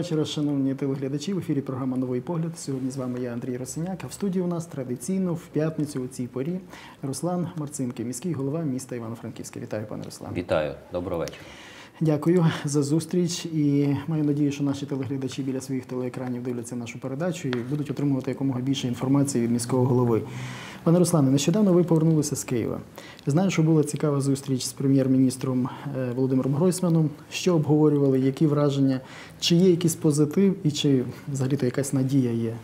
Вечора, шановні телеглядачі. В ефірі програма Новий погляд. Сьогодні з вами я Андрій Росиняк. А в студії у нас традиційно в п'ятницю у цій порі Руслан Марцинки, міський голова міста Івано-Франківська. Вітаю, пане Руслан. Вітаю, доброго вечора. Дякую за зустріч і маю надію, що наші телеглядачі біля своїх телеекранів дивляться нашу передачу і будуть отримувати якомога більше інформації від міського голови. Пане Руслане, нещодавно ви повернулися з Києва. Знаю, що була цікава зустріч з прем'єр-міністром е, Володимиром Гройсманом. Що обговорювали, які враження, чи є якийсь позитив і чи взагалі-то якась надія є?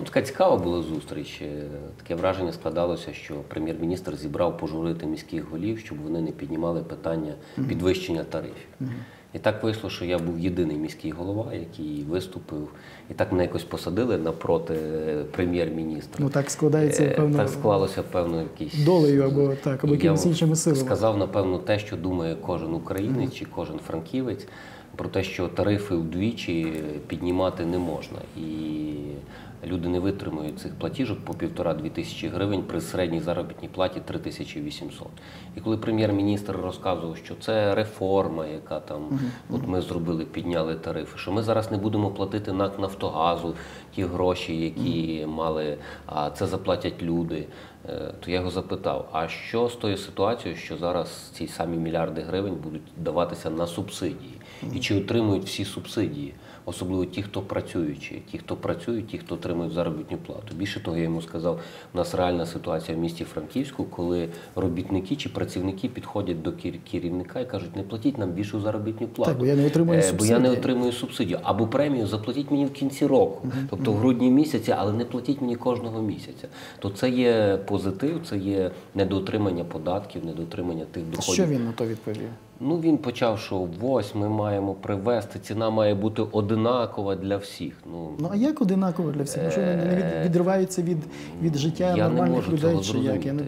Ну, така цікава була зустріч. Е, Таке враження складалося, що прем'єр-міністр зібрав пожурити міських голів, щоб вони не піднімали питання підвищення тарифів. І так вийшло, що я був єдиний міський голова, який виступив, і так мене якось посадили напроти е, прем'єр-міністра. Ну так складається Е, певно Так склалося певно якийсь долею або так, або якимись іншими силами. Сказав, напевно, те, що думає кожен українець чи кожен франківець, про те, що тарифи вдвічі піднімати не можна. І люди не витримують цих платіжок по півтора-дві тисячі гривень при середній заробітній платі 3800. І коли прем'єр-міністр розказував, що це реформа, яка там от ми зробили, підняли тарифи, що ми зараз не будемо платити НАК Нафтогазу ті гроші, які мали, а це заплатять люди. Е, То я його запитав: а що з тою ситуацією, що зараз ці самі мільярди гривень будуть даватися на субсидії? І чи отримують всі субсидії? Особливо ті, хто працюючі, ті, хто працюють, ті, хто отримують заробітну плату. Більше того, я йому сказав, у нас реальна ситуація в місті Франківську, коли робітники чи працівники підходять до кер- керівника і кажуть, не платіть нам більшу заробітну плату. Так, бо я не отримую Е, Бо я не отримую субсидію. Або премію заплатіть мені в кінці року, тобто в грудні місяці, але не платіть мені кожного місяця. То це є позитив, це є недоотримання податків, недоотримання тих доходів. Що він на то відповів? Ну він почав, що ось ми маємо привести, ціна має бути одинакова для всіх. Ну, Ну а як одинаково для всіх? Ну, що вони не відриваються від, від життя я не нормальних можу людей? цього Чи як? Я, не,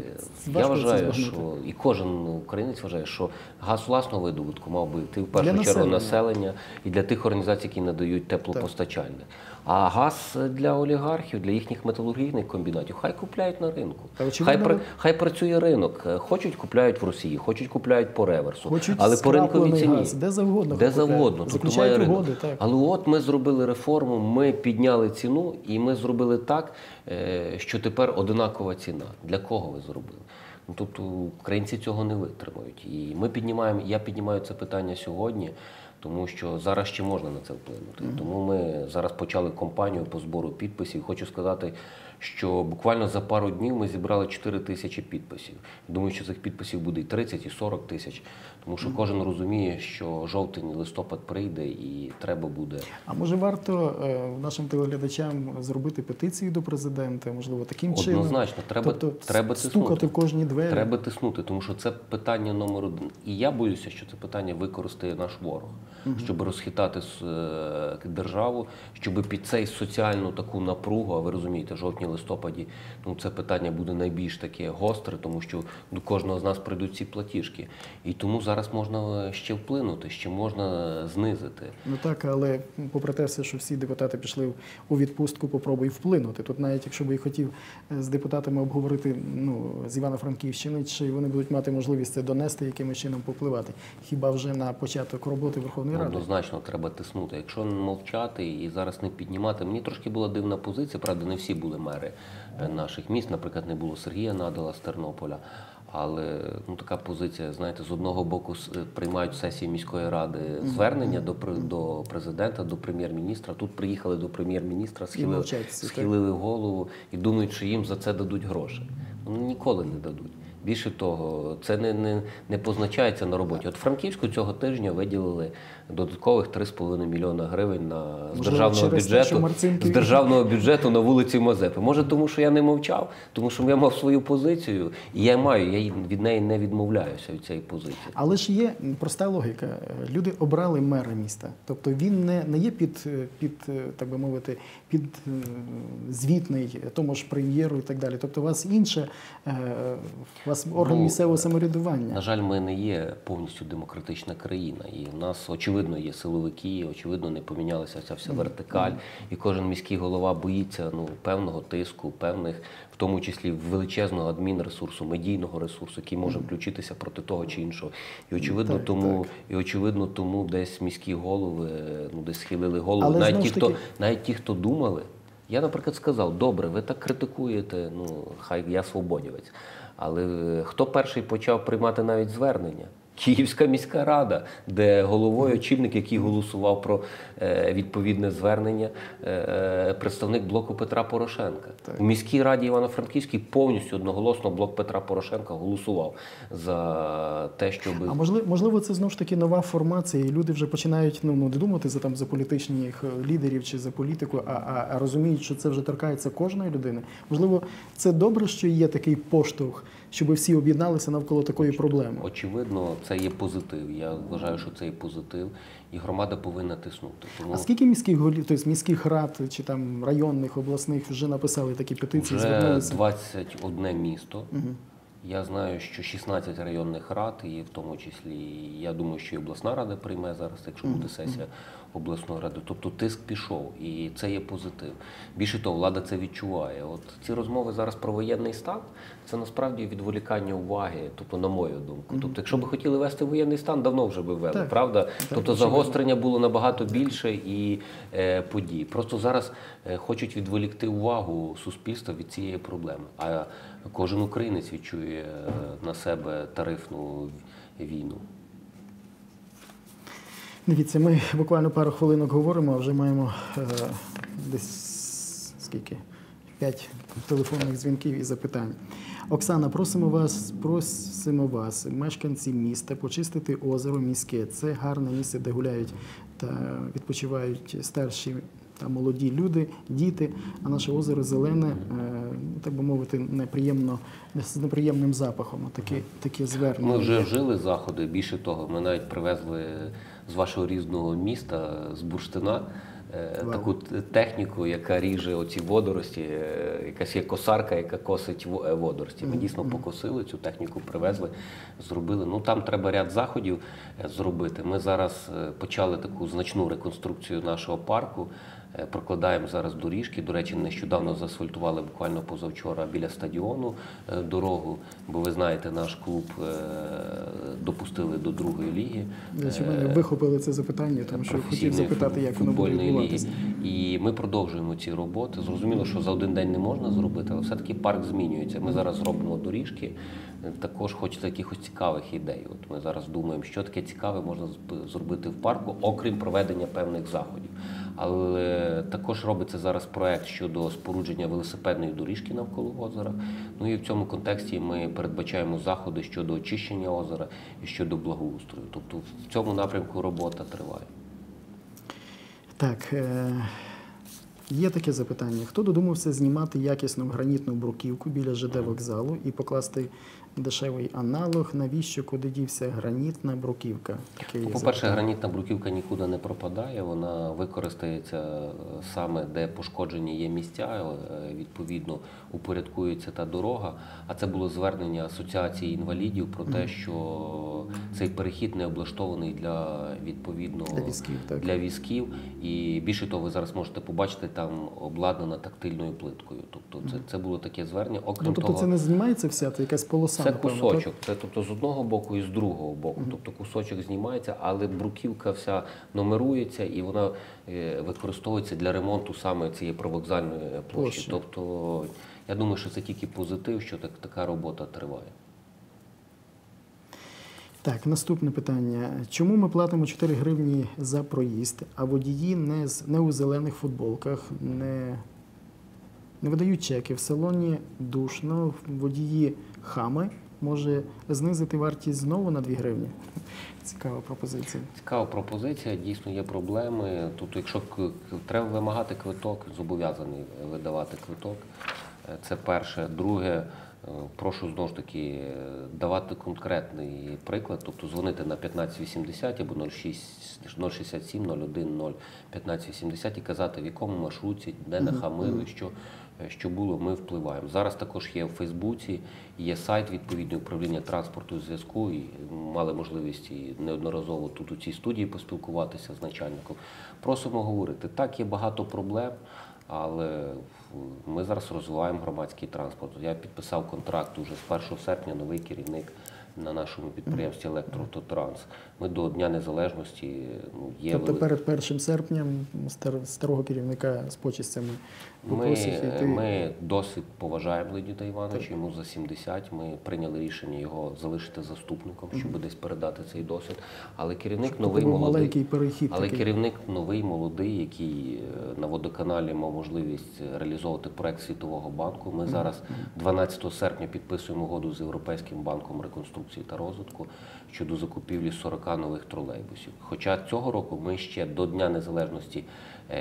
Я вважаю, що і кожен українець вважає, що газ власного видобутку мав би йти в першу Для чергу населення. населення і для тих організацій, які надають теплопостачання. А газ для олігархів, для їхніх металургійних комбінатів, хай купляють на ринку. Хай, при- хай працює ринок. Хочуть купляють в Росії, хочуть купляють по реверсу. Хочуть але по ринковій ціні. газ, де завгодно Де завгодно. Тобто Заключають має ринок. угоди, так. Але от ми зробили реформу, ми підняли ціну, і ми зробили так, е, що тепер одинакова ціна. Для кого ви зробили? Ну, тобто українці цього не витримають. І ми піднімаємо, я піднімаю це питання сьогодні, тому що зараз ще можна на це вплинути. Тому ми зараз почали кампанію по збору підписів. Хочу сказати, що буквально за пару днів ми зібрали 4 тисячі підписів. Думаю, що цих підписів буде і 30, і 40 тисяч, тому що кожен розуміє, що жовтень, листопад прийде і треба буде. А може варто е, нашим телеглядачам зробити петицію до президента? Можливо, таким чином? Однозначно, треба, тобто, треба стукати тиснути. в кожні двері. Треба тиснути, тому що це питання номер один. І я боюся, що це питання використає наш ворог, щоб розхитати е, державу, щоб під цей соціальну таку напругу, а ви розумієте, жовтні листопаді ну це питання буде найбільш таке гостре, тому що до кожного з нас прийдуть ці платіжки. І тому зараз можна ще вплинути, ще можна знизити. Ну так, але попри те, все, що всі депутати пішли у відпустку, попробуй вплинути. Тут навіть якщо би і хотів е, з депутатами обговорити ну, з Івано-Франківщини, чи вони будуть мати можливість це донести, якимось чином попливати. Хіба вже на початок роботи Верховної Ради? Однозначно треба тиснути. Якщо мовчати і зараз не піднімати, мені трошки була дивна позиція. Правда, не всі були мери е, наших міст. Наприклад, не було Сергія Надала з Тернополя. Але ну така позиція, знаєте, з одного боку е, приймають сесії міської ради звернення до до президента, до прем'єр-міністра. Тут приїхали до прем'єр-міністра, схилили, схилили голову і думають, що їм за це дадуть гроші. Ну ніколи не дадуть. Більше того, це не, не, не позначається на роботі. От Франківську цього тижня виділили додаткових 3,5 мільйона гривень на з Можливо, державного бюджету з державного бюджету на вулиці Мазепи. Може, тому що я не мовчав, тому що я мав свою позицію, і я маю, я від неї не відмовляюся від цієї позиції. Але ж є проста логіка. Люди обрали мера міста. Тобто він не, не є під, е, під, е, так би мовити, під е, звітний тому ж прем'єру і так далі. Тобто у вас інше, е, у вас орган Ну, місцевого самоврядування. На жаль, ми не є повністю демократична країна, і в нас очевидно. Очевидно є силовики, очевидно, не помінялася ця вся вертикаль, і кожен міський голова боїться ну певного тиску, певних, в тому числі величезного адмінресурсу, медійного ресурсу, який може включитися проти того чи іншого. І очевидно, Так, тому так. і очевидно, тому десь міські голови ну десь схилили голову. Але навіть ті, ж хто навіть ті, хто думали. Я, наприклад, сказав, добре, ви так критикуєте, ну хай я свободівець. Але е, хто перший почав приймати навіть звернення? Київська міська рада, де головою очільник, який голосував про е, відповідне звернення, е, представник блоку Петра Порошенка. У міській раді Івано-Франківській повністю одноголосно блок Петра Порошенка голосував за те, щоб А можливо, можливо, це знову ж таки нова формація, і люди вже починають ну, ну не думати за там за політичних е, лідерів чи за політику, а, а, а розуміють, що це вже торкається кожної людини. Можливо, це добре, що є такий поштовх, щоб всі об'єдналися навколо такої проблеми. Очевидно, це є позитив. Я вважаю, що це є позитив, і громада повинна тиснути. Тому А скільки міських голів, тобто міських рад чи там районних, обласних вже написали такі петиції, вже звернулися? 21 місто. Я знаю, що 16 районних рад, і в тому числі я думаю, що і обласна рада прийме зараз, якщо буде сесія обласної ради. Тобто тиск пішов, і це є позитив. Більше того, влада це відчуває. От ці розмови зараз про воєнний стан це насправді відволікання уваги, тобто, на мою думку. Тобто, якщо би хотіли вести воєнний стан, давно вже би ввели, Так. правда? тобто очевидно. загострення було набагато більше і е, подій. Просто зараз е, хочуть відволікти увагу суспільства від цієї проблеми. А кожен українець відчує е, на себе тарифну війну. Дивіться, ми буквально пару хвилинок говоримо, а вже маємо е, десь скільки? П'ять телефонних дзвінків і запитань. Оксана, просимо вас, просимо вас, мешканці міста, почистити озеро міське. Це гарне місце, де гуляють та відпочивають старші та молоді люди, діти. А наше озеро зелене, е, ну, так би мовити, неприємно з неприємним запахом. Таке, таке звернення. Ми вже вжили заходи. Більше того, ми навіть привезли з вашого різного міста з бурштина. е, Вау. Таку техніку, яка ріже оці водорості, е, якась є косарка, яка косить е, водорості. Ми дійсно покосили цю техніку, привезли, зробили. Ну там треба ряд заходів е, зробити. Ми зараз е, почали таку значну реконструкцію нашого парку. Е, Прокладаємо зараз доріжки. До речі, нещодавно заасфальтували буквально позавчора біля стадіону е, дорогу. Бо ви знаєте, наш клуб е, допустили до другої ліги. Для мене вихопили це запитання, тому що хотів запитати, як воно буде відбуватися. І ми продовжуємо ці роботи. Зрозуміло, що за один день не можна зробити, але все-таки парк змінюється. Ми зараз робимо доріжки. Також хочеться якихось цікавих ідей. От ми зараз думаємо, що таке цікаве можна зробити в парку, окрім проведення певних заходів. Але також робиться зараз проект щодо спорудження велосипедної доріжки навколо озера. Ну і в цьому контексті ми передбачаємо заходи щодо очищення озера і щодо благоустрою. Тобто в цьому напрямку робота триває. Так, е, є таке запитання. Хто додумався знімати якісну гранітну бруківку біля ЖД вокзалу і покласти дешевий аналог? Навіщо куди дівся гранітна бруківка? По-перше, гранітна бруківка нікуди не пропадає, вона використається е, саме де пошкоджені є місця, е, відповідно упорядкується та дорога. А це було звернення Асоціації інвалідів про те, що цей перехід не облаштований для відповідно Для візків, так. для візків. І більше того, ви зараз можете побачити, там обладнана тактильною плиткою. Тобто це, це було таке звернення. Окрім Ну, тобто того, це не знімається вся, це якась полоса. це напевно, кусочок. Це тобто з одного боку і з другого боку. Тобто кусочок знімається, але бруківка вся номерується і вона використовується для ремонту саме цієї провокзальної площі. Тобто я думаю, що це тільки позитив, що так, така робота триває. Так, наступне питання. Чому ми платимо 4 гривні за проїзд, а водії не, не у зелених футболках, не, не видають чеки? В салоні душно, водії хами може знизити вартість знову на 2 гривні? Цікава пропозиція. Цікава пропозиція, дійсно є проблеми. Тобто, якщо треба вимагати квиток, зобов'язаний видавати квиток. Е, Це перше. Друге, е, прошу знову ж таки е, давати конкретний приклад, тобто дзвонити на 1580 або 06, 067 01 0 1580 і казати, в якому маршруті, де нахамили, що. Е, що було, ми впливаємо. Зараз також є в Фейсбуці, є сайт відповідний управління транспорту і зв'язку. І мали можливість і неодноразово тут у цій студії поспілкуватися з начальником. Просимо говорити. Так, є багато проблем. Але ми зараз розвиваємо громадський транспорт. Я підписав контракт уже з 1 серпня новий керівник на нашому підприємстві Електрототранс. Ми до Дня Незалежності ну, є Тобто вели- перед першим серпням стар- старого керівника з почестями ми, йти. ми досвід поважаємо Леоніда Івановича, йому за 70. Ми прийняли рішення його залишити заступником, щоб десь передати цей досвід. Але керівник Щоб новий молодий. перехід Але такий. керівник новий, молодий, який е, на водоканалі мав можливість реалізовувати проект Світового банку. Ми зараз 12 серпня підписуємо угоду з Європейським банком реконструкції та розвитку щодо закупівлі 40 нових тролейбусів. Хоча цього року ми ще до Дня Незалежності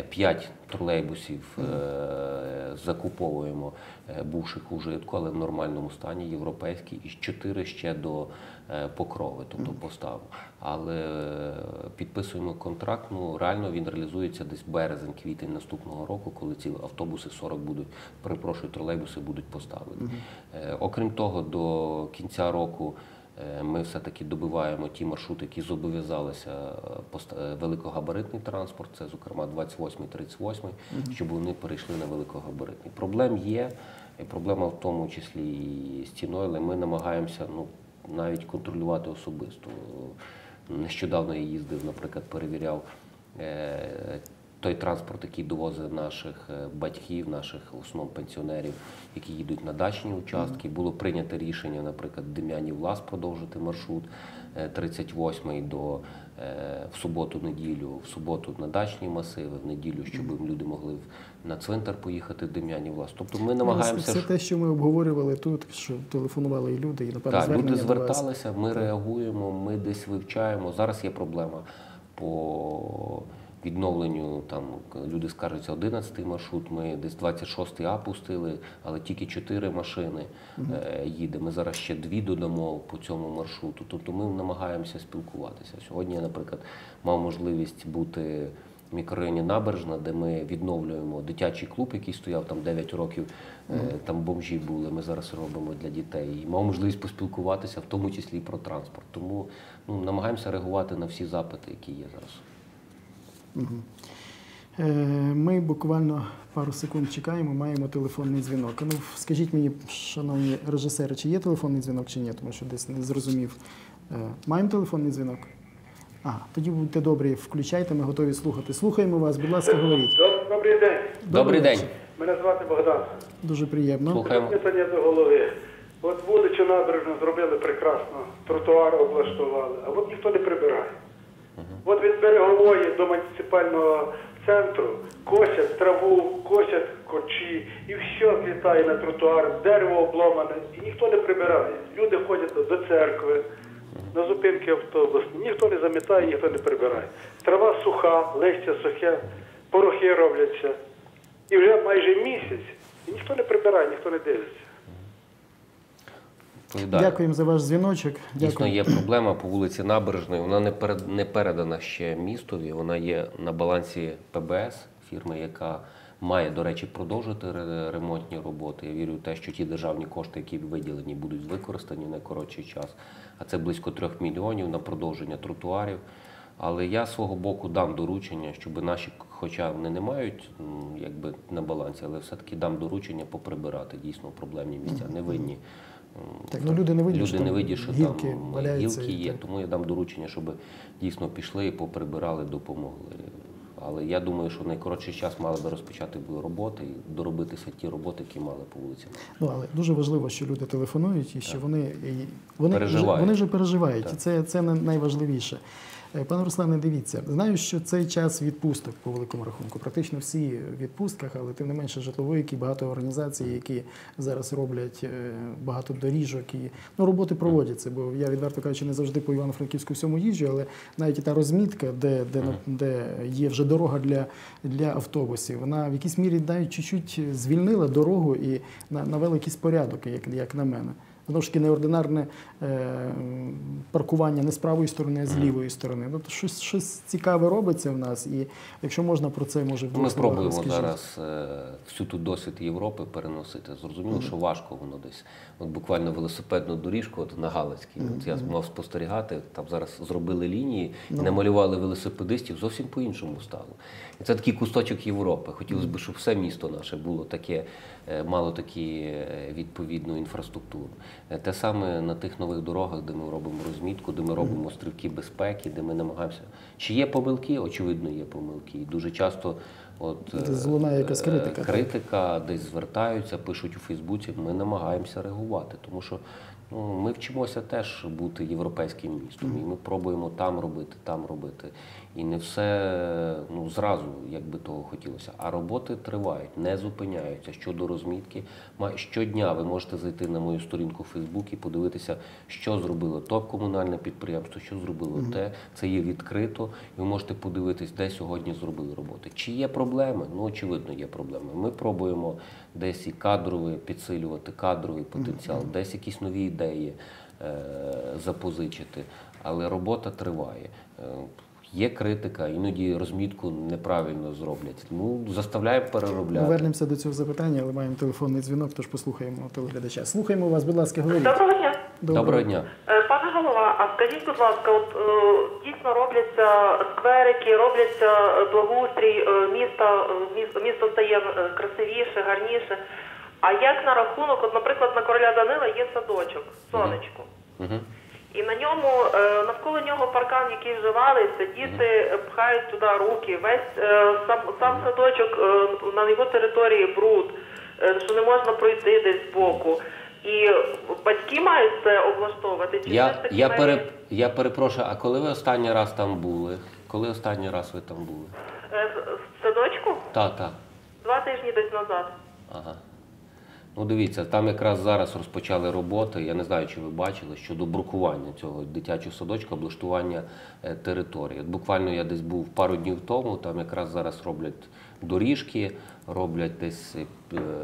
5 тролейбусів е, закуповуємо е, бувших у житку, але в нормальному стані, європейські, і 4 ще до е, покрови, тобто поставу. Але е, підписуємо контракт. Ну реально він реалізується десь березень-квітень наступного року, коли ці автобуси 40 будуть, перепрошую, тролейбуси будуть поставлені. Е, Окрім того, до кінця року. Е, Ми все-таки добиваємо ті маршрути, які зобов'язалися е, е, великогабаритний транспорт, це зокрема 28 38 щоб вони перейшли на великогабаритний. Проблем є, проблема в тому числі і з ціною, але ми намагаємося ну, навіть контролювати особисто. Нещодавно я їздив, наприклад, перевіряв той транспорт, який довозить наших е, батьків, наших в основному пенсіонерів, які їдуть на дачні участки. Було прийнято рішення, наприклад, Дем'янів Лас продовжити маршрут е, 38-й до е, в суботу-неділю, в суботу на дачні масиви, в неділю, щоб люди могли на цвинтар поїхати Дем'янів Лас. Тобто ми намагаємося. Все ж- те, що ми обговорювали тут, що телефонували і люди, і напевно так, люди зверталися, ми реагуємо, ми десь вивчаємо. Зараз є проблема по відновленню. Там люди скаржаться 11 маршрут. Ми десь 26 А пустили, але тільки 4 машини е, їде. Ми зараз ще дві додамо по цьому маршруту. Тобто ми намагаємося спілкуватися. Сьогодні, я, наприклад, мав можливість бути. В мікрорайоні Набережна, де ми відновлюємо дитячий клуб, який стояв там 9 років, е, там бомжі були. Ми зараз робимо для дітей. І мав можливість поспілкуватися, в тому числі і про транспорт. Тому ну, намагаємося реагувати на всі запити, які є зараз. Е, Ми буквально пару секунд чекаємо, маємо телефонний дзвінок. Ну, скажіть мені, шановні режисери, чи є телефонний дзвінок, чи ні, тому що десь не зрозумів. Е, Маємо телефонний дзвінок? А, тоді будьте добрі, включайте, ми готові слухати. Слухаємо вас, будь ласка, говоріть. Добрий день. Добрий день. Мене звати Богдан. Дуже приємно. Слухаємо. Питання до голови. От вулицю набережну зробили прекрасно, тротуар облаштували, а от ніхто не прибирає. От від берегової до муніципального центру косять траву, косять корчі, і все літає на тротуар, дерево обломане, і ніхто не прибирає. Люди ходять до- церкви, на зупинки автобусні, ніхто не замітає, ніхто не прибирає. Трава суха, листя сухе, порохи робляться. І вже майже місяць, і ніхто не прибирає, ніхто не дивиться. Відповідаю. Дякуємо за ваш дзвіночок. Дійсно, є проблема по вулиці Набережної. Вона не перед не передана ще містові. Вона є на балансі ПБС, фірми, яка має, до речі, продовжити ремонтні роботи. Я вірю в те, що ті державні кошти, які виділені, будуть використані на коротший час. А це близько трьох мільйонів на продовження тротуарів. Але я з свого боку дам доручення, щоб наші, хоча вони не мають якби на балансі, але все-таки дам доручення поприбирати дійсно проблемні місця, невинні. Так, ну люди не видять, Люди що не видять, що гілки там валяються гілки є. так. Тому я дам доручення, щоб дійсно пішли поприбирали, допомогли. Але я думаю, що в найкоротший час мали би розпочати роботи і доробитися ті роботи, які мали по вулиці. Ну, але дуже важливо, що люди телефонують і що вони, і вони, вже, Переживають. вони вже переживають. Так. І це, це най- найважливіше. Е, Пане Руслане, дивіться, знаю, що цей час відпусток по великому рахунку. Практично всі в відпустках, але тим не менше житловики, багато організацій, які зараз роблять е, багато доріжок і ну, роботи проводяться. Бо я відверто кажучи, не завжди по Івано-Франківську всьому їжджу, але навіть і та розмітка, де, де, де є вже дорога для, для автобусів, вона в якійсь мірі навіть чуть-чуть звільнила дорогу і на- навела якийсь порядок, як, як на мене. Знову ж таки неординарне е, паркування не з правої сторони, а з лівої сторони. Тобто щось, щось цікаве робиться в нас, і якщо можна про це може Ну, Ми спробуємо зараз е, всю ту досвід Європи переносити. Зрозуміло, що важко воно десь. От буквально велосипедну доріжку от на Галицькій. От я мав спостерігати, там зараз зробили лінії, Ну. намалювали велосипедистів, зовсім по-іншому стало. І це такий кусточок Європи. Хотілося б, щоб все місто наше було таке, е, мало такі відповідну інфраструктуру. Е, Те саме на тих нових дорогах, де ми робимо розмітку, де ми робимо острівки безпеки, де ми намагаємося. Чи є помилки? Очевидно, є помилки. І дуже часто от, е, якась е, критика, критика, десь звертаються, пишуть у Фейсбуці. Ми намагаємося реагувати, тому що ми вчимося теж бути європейським містом, і ми пробуємо там робити, там робити. І не все ну, зразу, як би того хотілося. А роботи тривають, не зупиняються. Щодо розмітки, щодня ви можете зайти на мою сторінку в Фейсбуці, подивитися, що зробило то комунальне підприємство, що зробило те. Це є відкрито, і ви можете подивитись, де сьогодні зробили роботи. Чи є проблеми? Ну, очевидно, є проблеми. Ми пробуємо десь і кадровий підсилювати кадровий потенціал, десь якісь нові ідеї е, запозичити. Але робота триває. Є критика, іноді розмітку неправильно зроблять. Ну, заставляємо Ми переробляти. вернемося до цього запитання, але маємо телефонний дзвінок, тож послухаємо телеглядача. Слухаємо вас, будь ласка, говоріть. Доброго дня. Доброго дня. Е, Пане голова, а скажіть, будь ласка, от е, дійсно робляться скверики, робляться е, благоустрій е, міста, місто, місто стає красивіше, гарніше. А як на рахунок, от, наприклад, на короля Данила є садочок, сонечко. Угу. І на ньому е, навколо нього паркан, який вживалися, діти пхають туди руки. Весь е, сам сам садочок е, на його території бруд, що не можна пройти десь збоку. І батьки мають це облаштовувати. Чи Я, таки я, навіть- я перепрошую, а коли ви останній раз там були? Коли останній раз ви там були? В- садочку Та, та. два тижні десь назад. Ага. Ну, дивіться, там якраз зараз розпочали роботи. Я не знаю, чи ви бачили щодо брукування цього дитячого садочка, облаштування е, території. От буквально я десь був пару днів тому. Там якраз зараз роблять доріжки, роблять десь, е,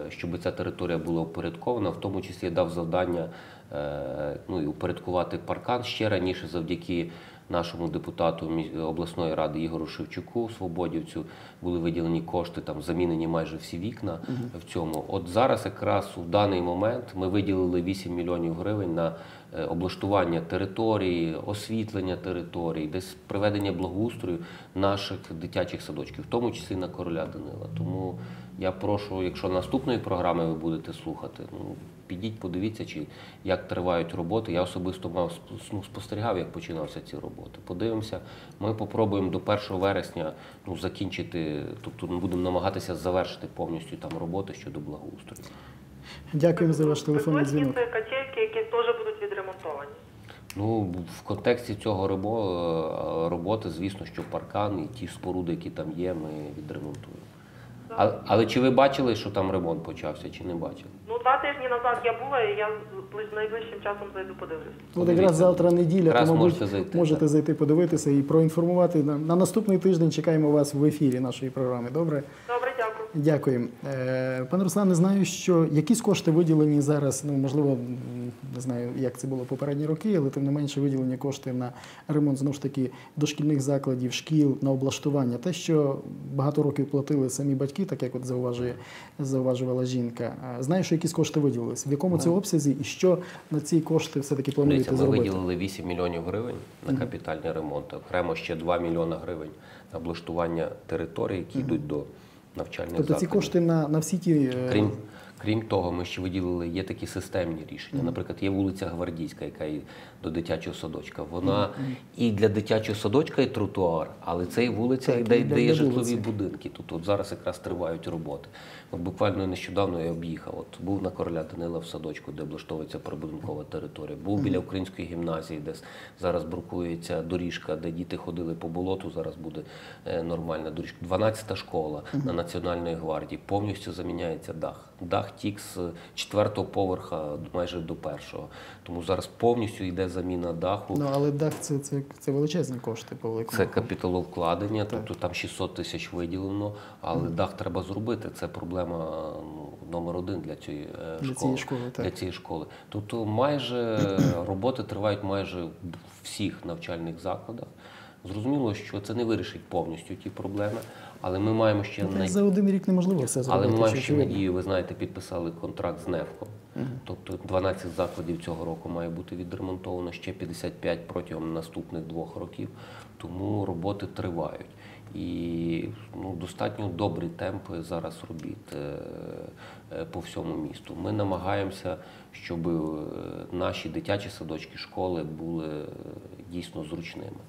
щоб ця територія була упорядкована. В тому числі я дав завдання е, ну, і упорядкувати паркан ще раніше завдяки нашому депутату обласної ради Ігору Шевчуку, свободівцю, були виділені кошти, там замінені майже всі вікна в цьому. От зараз, якраз у даний момент, ми виділили 8 мільйонів гривень на е, облаштування території, освітлення території, десь приведення благоустрою наших дитячих садочків, в тому числі на короля Данила. Тому я прошу, якщо наступної програми ви будете слухати, ну підіть, подивіться, чи як тривають роботи. Я особисто мав ну, спостерігав, як починався ці роботи. Подивимося. Ми попробуємо до 1 вересня ну, закінчити, тобто ми будемо намагатися завершити повністю там роботи щодо благоустрою. Дякуємо за ваш телефонний дзвінок. це качельки, які теж будуть відремонтовані. Ну, в контексті цього робо- роботи, звісно, що паркан і ті споруди, які там є, ми відремонтуємо. А, але чи ви бачили, що там ремонт почався, чи не бачили? Ну, два тижні назад я була, і я з- ближ- найближчим часом зайду подивлюсь. От якраз завтра неділя, Якраз то, мабуть, можете зайти, можете так. зайти подивитися і проінформувати. На, на наступний тиждень чекаємо вас в ефірі нашої програми. Добре? Добре, дякую. Дякую. Е, Пане Руслане, знаю, що якісь кошти виділені зараз, ну можливо, не знаю, як це було попередні роки, але тим не менше виділені кошти на ремонт знову ж таки дошкільних закладів, шкіл, на облаштування. Те, що багато років платили самі батьки, так як от зауважує, зауважувала жінка. Знаю, що якісь кошти виділились. В якому це обсязі і що на ці кошти все-таки плануєте Дивіться, ми зробити? виділили 8 мільйонів гривень на капітальні ремонти, окремо ще 2 мільйона гривень на облаштування територій, які йдуть до навчальних Тобто ці кошти на, на всі ті. е, Крім, крім того, ми ще виділили є такі системні рішення. Наприклад, є вулиця Гвардійська, яка є до дитячого садочка. Вона і для дитячого садочка і тротуар, але це і вулиця, Так, де, і для- де є житлові вулиці. будинки. Тут от зараз якраз тривають роботи. От буквально нещодавно я об'їхав. От був на короля Данила в садочку, де облаштовується прибудинкова територія. Був біля української гімназії, де зараз брукується доріжка, де діти ходили по болоту. Зараз буде е, нормальна доріжка. 12-та школа на Національної гвардії. Повністю заміняється дах. Дах тік з четвертого поверха майже до першого. Тому зараз повністю йде заміна даху. Ну, але дах це, це, це величезні кошти по великому. Це капіталовкладення, тобто там 600 тисяч виділено, але дах треба зробити. Це проблема ну, номер один для цієї е, Для школи. цієї школи, так. Для цієї школи. Тобто майже роботи тривають майже в всіх навчальних закладах. Зрозуміло, що це не вирішить повністю ті проблеми, але ми маємо ще Та й най- за один рік неможливо все зробити. але ми маємо ще надію, ви знаєте, підписали контракт з НЕФКО. Тобто 12 закладів цього року має бути відремонтовано, ще 55 протягом наступних двох років. Тому роботи тривають. І ну, достатньо добрі темпи зараз робіт е, е, по всьому місту. Ми намагаємося, щоб е, наші дитячі садочки, школи були дійсно зручними.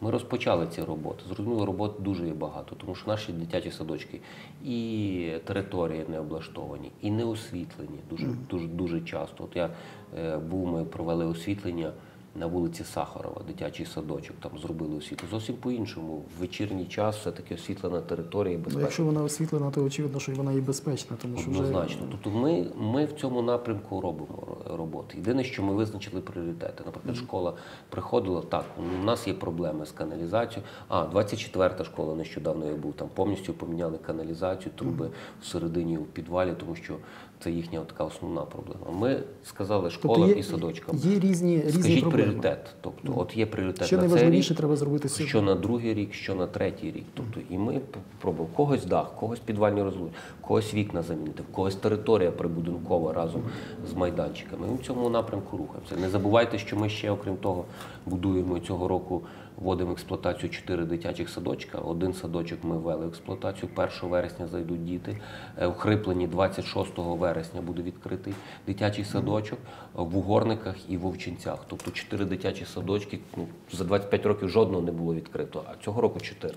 Ми розпочали ці роботи. Зрозуміло, робот дуже є багато, тому що наші дитячі садочки і території не облаштовані, і не освітлені дуже, дуже, дуже часто. От я е, був, ми провели освітлення на вулиці Сахарова, дитячий садочок, там зробили освітлення. Зовсім по-іншому. В вечірній час все-таки освітлена територія і безпека. якщо вона освітлена, то очевидно, що вона і безпечна, тому що вже Однозначно. Тобто ми, ми в цьому напрямку робимо ро- роботи. Єдине, що ми визначили пріоритети. Наприклад, школа приходила, так, у нас є проблеми з каналізацією. А, 24-та школа нещодавно я був, там повністю поміняли каналізацію, труби всередині у підвалі, тому що це їхня така основна проблема. Ми сказали школам і садочкам. Тобто є різні, різні Скажіть проблеми. пріоритет. Тобто, от є пріоритет Що на цей рік, треба зробити сьогодні. що на другий рік, що на третій рік. Тобто, і ми пробували когось дах, когось підвальні розлуки, когось вікна замінити, в когось територія прибудинкова разом з майданчиками. Ми в цьому напрямку рухаємося. Не забувайте, що ми ще, окрім того, будуємо цього року. Вводимо в експлуатацію чотири дитячих садочка. Один садочок ми ввели в експлуатацію. 1 вересня зайдуть діти. В Хриплені 26 вересня буде відкритий дитячий садочок в Угорниках і в Вовчинцях. Тобто чотири дитячі садочки. Ну, за 25 років жодного не було відкрито, а цього року чотири.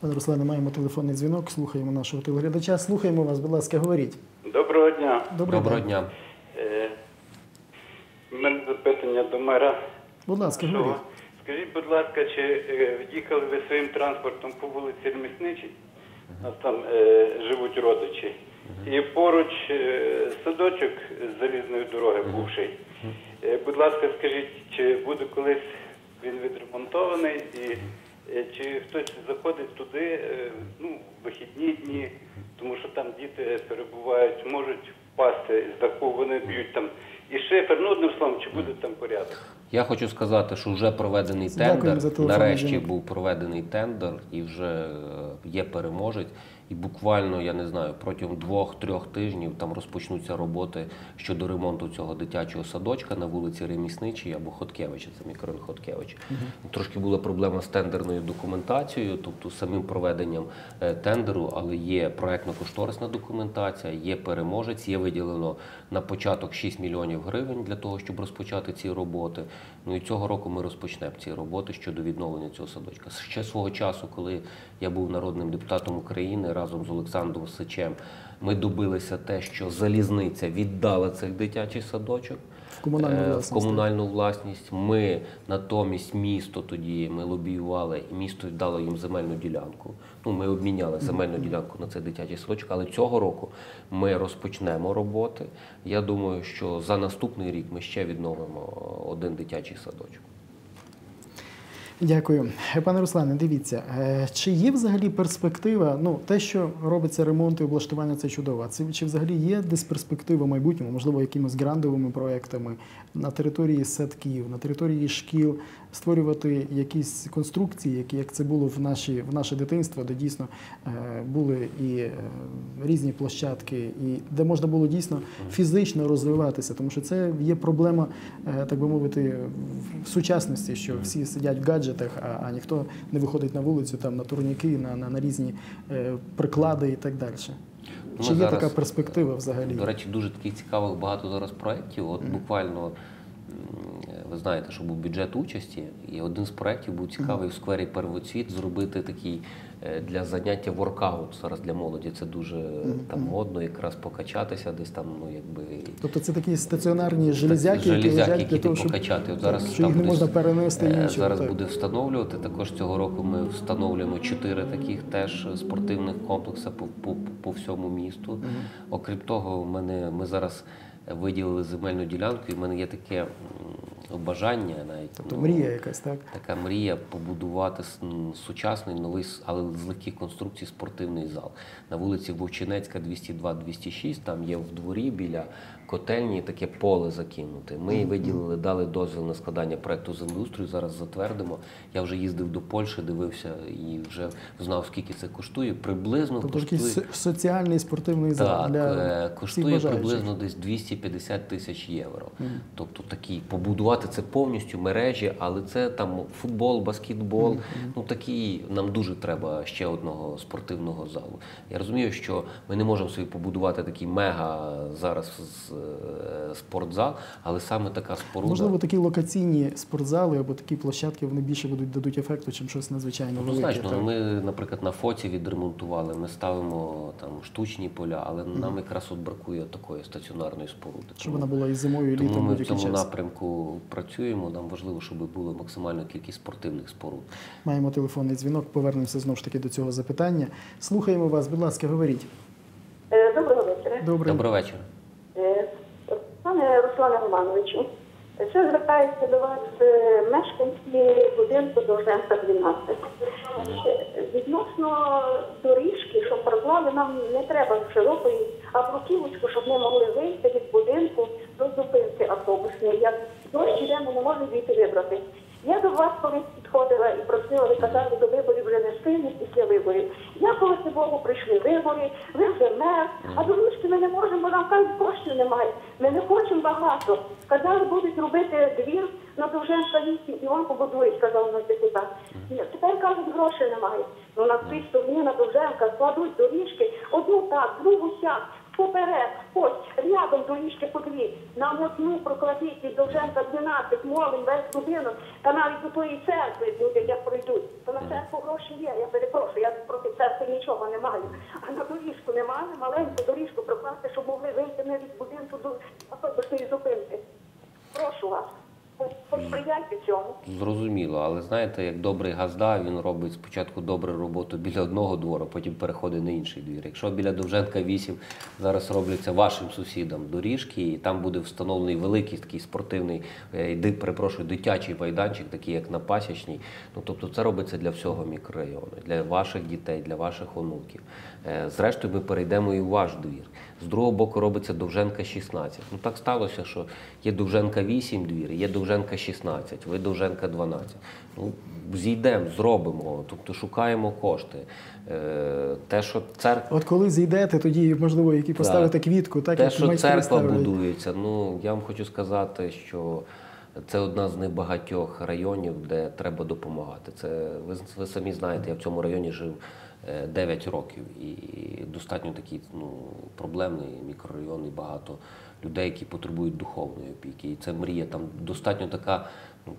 Пане Руслане, маємо телефонний дзвінок, слухаємо нашого телеглядача. Слухаємо вас, будь ласка, говоріть. Доброго дня. Добрий Доброго день. дня. Е, У мене запитання до мера. Будь ласка, говоріть. Скажіть, будь ласка, чи е, в'їхали ви своїм транспортом по вулиці Ремісничій? У нас там е, живуть родичі. І поруч е, садочок з залізної дороги бувший. Е, будь ласка, скажіть, чи буде колись він відремонтований і е, чи хтось заходить туди е, ну, в вихідні дні, тому що там діти перебувають, можуть впасти з даху, вони б'ють там і шифер. Ну, одним словом, чи буде там порядок? Я хочу сказати, що вже проведений тендер. Нарешті був проведений тендер і вже е, є переможець. І буквально, я не знаю, протягом двох-трьох тижнів там розпочнуться роботи щодо ремонту цього дитячого садочка на вулиці Ремісничій або Хоткевича, це мікрорайон Хоткевич. Трошки була проблема з тендерною документацією, тобто самим проведенням е, тендеру, але є проектно-кошторисна документація, є переможець, є виділено на початок 6 мільйонів гривень для того, щоб розпочати ці роботи. Ну і цього року ми розпочнемо ці роботи щодо відновлення цього садочка. Ще свого часу, коли я був народним депутатом України разом з Олександром Сичем, ми добилися те, що залізниця віддала цей дитячий садочок В комунальну е, в власність, комунальну власність. Ми натомість місто тоді ми лобіювали, і місто дало їм земельну ділянку. Ну, ми обміняли земельну ділянку на цей дитячий садочок, але цього року ми розпочнемо роботи. Я думаю, що за наступний рік ми ще відновимо один дитячий садочок. Дякую. Пане Руслане, дивіться, е, чи є взагалі перспектива, ну, те, що робиться ремонт і облаштування, це чудово. Це, чи взагалі є десь перспектива в майбутньому, можливо, якимись грандовими проектами на території садків, на території шкіл створювати якісь конструкції, які як це було в наші в наше дитинство, де дійсно е, були і е, різні площадки, і де можна було дійсно фізично розвиватися, тому що це є проблема, е, так би мовити, в сучасності, що всі сидять в гаджетах, а, а ніхто не виходить на вулицю там на турніки, на, на, на різні е, приклади і так далі. Ми Чи є зараз, така перспектива взагалі? До речі, дуже таких цікавих багато зараз проєктів. От буквально ви знаєте, що був бюджет участі, і один з проєктів був цікавий в сквері Первоцвіт зробити такий для заняття воркаут зараз для молоді. Це дуже е, там модно, якраз покачатися, десь там, ну якби. Тобто це такі стаціонарні железяки, які Железяки, лежать які для того, щоб, покачати. От зараз що там їх не можна перенести е, іншого. Зараз так. буде встановлювати. Також цього року ми встановлюємо чотири таких теж спортивних комплекси по, по, по всьому місту. Окрім того, в мене ми зараз виділили земельну ділянку, і в мене є таке. бажання, навіть Тобто ну, мрія якась, так? така мрія побудувати сучасний новий, але з легких конструкцій спортивний зал. На вулиці Вовчинецька 202-206, там є в дворі біля котельні таке поле закинуте. Ми виділили, дали дозвіл на складання проекту землеустрою, зараз затвердимо. Я вже їздив до Польщі, дивився і вже знав, скільки це коштує. Приблизно Тобто коштує. соціальний спортивний зал для е, коштує приблизно десь 250 тисяч євро. Тобто такі побудувати це повністю мережі, але це там футбол, баскетбол. Ну такі нам дуже треба ще одного спортивного залу. Я розумію, що ми не можемо собі побудувати такий мега зараз з- спортзал, але саме така споруда. Можливо, такі локаційні спортзали або такі площадки вони більше будуть дадуть ефекту, чим щось надзвичайно велике. Однозначно, ну, ми, наприклад, на фоці відремонтували, ми ставимо там штучні поля, але нам якраз от бракує такої стаціонарної споруди. Щоб Тому- вона була і зимою, і Тому літом ми в цьому час. напрямку працюємо. Нам важливо, щоб була максимальна кількість спортивних споруд. Маємо телефонний дзвінок, повернемося знову ж таки до цього запитання. Слухаємо вас, будь ласка, говоріть. Е, Доброго вечора. Добре. Доброго вечора. Е, Пане Руслане Романовичу, це звертається до вас е, мешканці будинку Довженка 12. Е, Відносно доріжки, щоб проклали, нам не треба широкої, а бруківочку, щоб ми могли вийти від будинку до зупинки автобусної. Як дощ іде, ми не можемо звідти вибрати. Я до вас колись підходила і просила, ви казали, до виборів вже не встигнуть після виборів. Я коли Богу прийшли вибори, ви вже мер, а дорожки ми не можемо, нам кажуть, коштів немає. Ми не хочемо багато. Сказали, будуть робити двір на Довженка 8, і вам побудують, сказав наш депутат. Тепер кажуть, грошей немає. Ну на цій стороні на Довженка складуть доріжки, одну так, другу сяк. Поперед, ось, рядом доріжки по дві. Нам одну прокладіть від Довженка 12, молим весь будинок, та навіть до тої церкви люди як пройдуть. То на церкву гроші є, я перепрошую, я проти церкви нічого не маю. А на доріжку немає, маленьку доріжку прокласти, щоб могли вийти не від будинку до автобусної зупинки. Прошу вас, цьому. Зрозуміло, але знаєте, як добрий газда, він робить спочатку добру роботу біля одного двору, потім переходить на інший двір. Якщо біля Довженка 8 зараз робляться вашим сусідам доріжки, і там буде встановлений великий такий спортивний, е, ди- перепрошую, дитячий майданчик, такий як на Пасічній. Ну тобто це робиться для всього мікрорайону, для ваших дітей, для ваших онуків. Е, Зрештою, ми перейдемо і в ваш двір. З другого боку робиться Довженка 16. Ну так сталося, що є Довженка 8 двір, є Довженка 16, ви Довженка 12. Ну, зійдемо, зробимо, тобто шукаємо кошти. Е, Те, що церква. От коли зійдете, тоді можливо, які поставите квітку, так Те, як що церква ставлять. будується, ну я вам хочу сказати, що це одна з небагатьох районів, де треба допомагати. Це ви, ви самі знаєте, я в цьому районі жив 9 років, і достатньо такий ну, проблемний мікрорайон, і багато людей, які потребують духовної опіки. І це мрія там достатньо така. ну,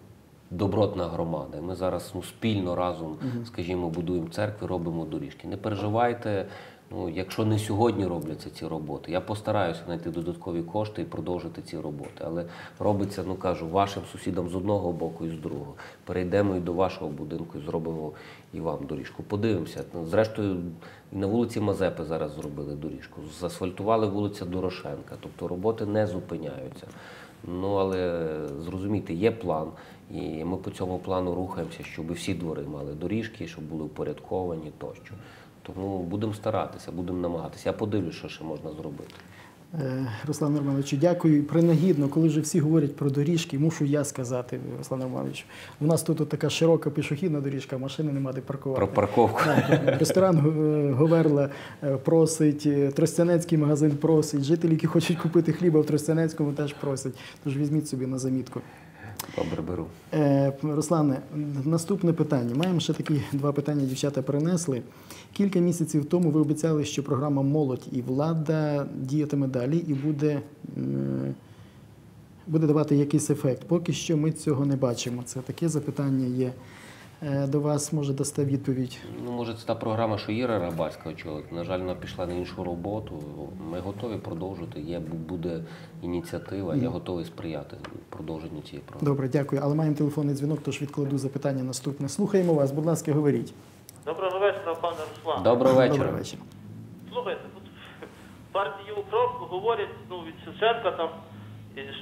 Добротна громада. Ми зараз ну, спільно разом, скажімо, будуємо церкви, робимо доріжки. Не переживайте, ну, якщо не сьогодні робляться ці роботи, я постараюся знайти додаткові кошти і продовжити ці роботи. Але робиться, ну кажу, вашим сусідам з одного боку і з другого. Перейдемо і до вашого будинку і зробимо і вам доріжку. Подивимося. Ну, Зрештою, на вулиці Мазепи зараз зробили доріжку. Засфальтували вулиця Дорошенка. Тобто роботи не зупиняються. Ну але зрозумійте, є план, і ми по цьому плану рухаємося, щоб всі двори мали доріжки, щоб були упорядковані тощо. Тому будемо старатися, будемо намагатися. Я подивлюсь, що ще можна зробити. Е, Руслан Романовичу, дякую. Принагідно, коли вже всі говорять про доріжки, мушу я сказати, Руслан Романович, у нас тут така широка пішохідна доріжка, машини нема де паркувати. Про парковку. Так, ресторан е, Говерла е, просить, Тростянецький магазин просить, жителі, які хочуть купити хліба в Тростянецькому, теж просять. Тож візьміть собі на замітку. Добре. Е, Руслане, наступне питання. Маємо ще такі два питання, дівчата принесли. Кілька місяців тому ви обіцяли, що програма Молодь і влада діятиме далі і буде, е, буде давати якийсь ефект. Поки що ми цього не бачимо. Це таке запитання є. Е, До вас може дасте відповідь. Ну, може, це та програма, що Іра Рабальська очолить. На жаль, вона пішла на іншу роботу. Ми готові продовжити. Є буде ініціатива, я готовий сприяти продовженню цієї програми. Добре, дякую. Але маємо телефонний дзвінок, тож відкладу запитання наступне. Слухаємо вас, будь ласка, говоріть. Доброго вечора, пане Руслан. Доброго вечора. Добрий вечір. Слухайте, тут партії укроп говорять ну, від Шевченка там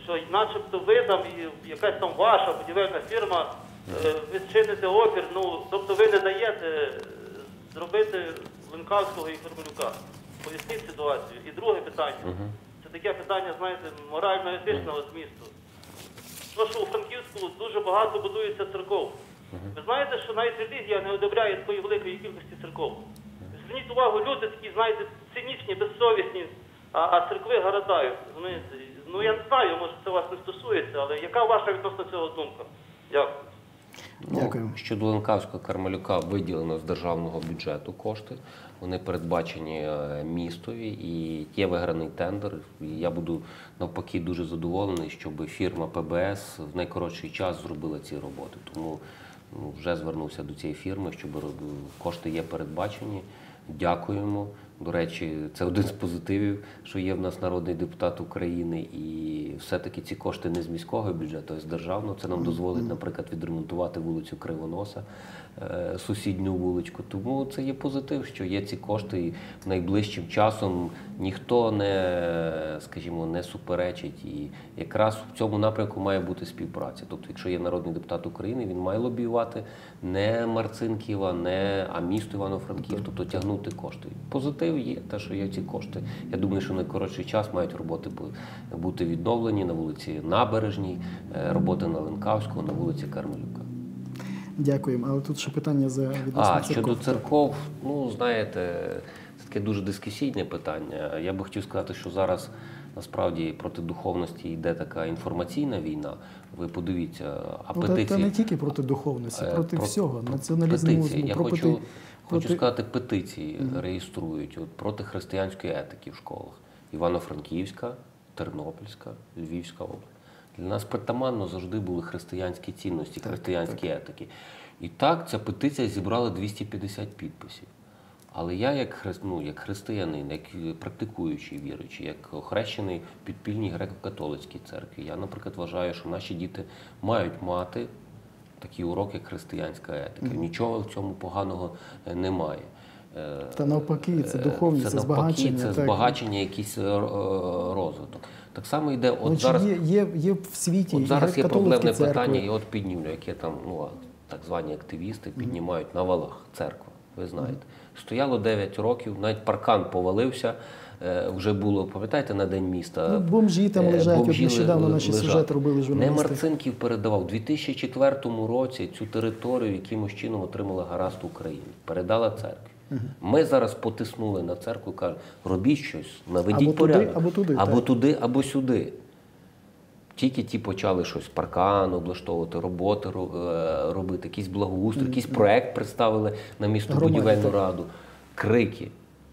що начебто ви там, і якась там ваша будівельна фірма, е, ви чините опір, ну, тобто ви не даєте е, зробити Ленкавського і Кармелюка. Поясніть ситуацію. І друге питання. Це таке питання, знаєте, морально-етичного змісту. То, що у Франківську дуже багато будується церков. Ви знаєте, що навіть релігія не одобряє такої великої кількості церков. Зверніть увагу, люди такі, знаєте, цинічні, безсовісні, а, а церкви розумієте? Ну я не знаю, може це вас не стосується, але яка ваша відносно цього думка? Дякую. Дякую. Ну, щодо Ленкавського Кармелюка виділено з державного бюджету кошти. Вони передбачені е, містові і є виграний тендер. І я буду навпаки дуже задоволений, щоб фірма ПБС в найкоротший час зробила ці роботи. Тому ну, вже звернувся до цієї фірми, щоб кошти є передбачені. Дякуємо. До речі, це один з позитивів, що є в нас народний депутат України, і все-таки ці кошти не з міського бюджету, а з державного. Це нам дозволить, наприклад, відремонтувати вулицю Кривоноса, е, сусідню вуличку. Тому це є позитив, що є ці кошти, і найближчим часом ніхто не, скажімо, не суперечить. І якраз в цьому напрямку має бути співпраця. Тобто, якщо є народний депутат України, він має лобіювати не Марцинківа, не а місто Івано-Франків, тобто тягнути кошти. Позитив є те, що є ці кошти. Я думаю, що на коротший час мають роботи бути відновлені на вулиці Набережній, е, роботи на Ленкавського, на вулиці Кармелюка. Дякуємо. Але тут ще питання за відносно А церков. щодо церков, ну знаєте, це таке дуже дискусійне питання. Я би хотів сказати, що зараз насправді проти духовності йде така інформаційна війна. Ви подивіться, а Ну, петиції та не тільки проти духовності, Е, проти про- всього, про- націоналізму, петиції. Я проти, хочу, хочу сказати, петиції реєструють от, проти християнської етики в школах. Івано-Франківська, Тернопільська, Львівська область. Для нас притаманно завжди були християнські цінності, християнські етики. І так ця петиція зібрала 250 підписів. Але я, як, хри- ну, як християнин, як е, практикуючий віруючий, як охрещений підпільній греко-католицькій церкві, я, наприклад, вважаю, що наші діти мають мати такий уроки, як християнська етика. Нічого в цьому поганого е, немає. Е, Та навпаки, це е, духовність, це навпаки, збагачення, Це так. збагачення, якийсь розвиток. Так само йде, от Ну, зараз. є, є, є в світі От зараз є проблемне церкви. питання, і от піднімлю, яке там ну, так звані активісти піднімають на валах церква. Ви знаєте, стояло 9 років, навіть паркан повалився. е, Вже було, пам'ятаєте, на день міста. Ну, бомжі там е, лежать. От бомжі нещодавно наші лежать. сюжети робили Не. Марцинків передавав. У 2004 році цю територію якимось чином отримала гаразд України, передала церкві. Ми зараз потиснули на церкву, кажуть, робіть щось, наведіть Або туди, або туди, або так. туди, або сюди. Тільки ті почали щось паркан облаштовувати, роботи е, робити, якийсь благоустрій, якийсь проект представили на містобудівельну будівельну раду. Крики.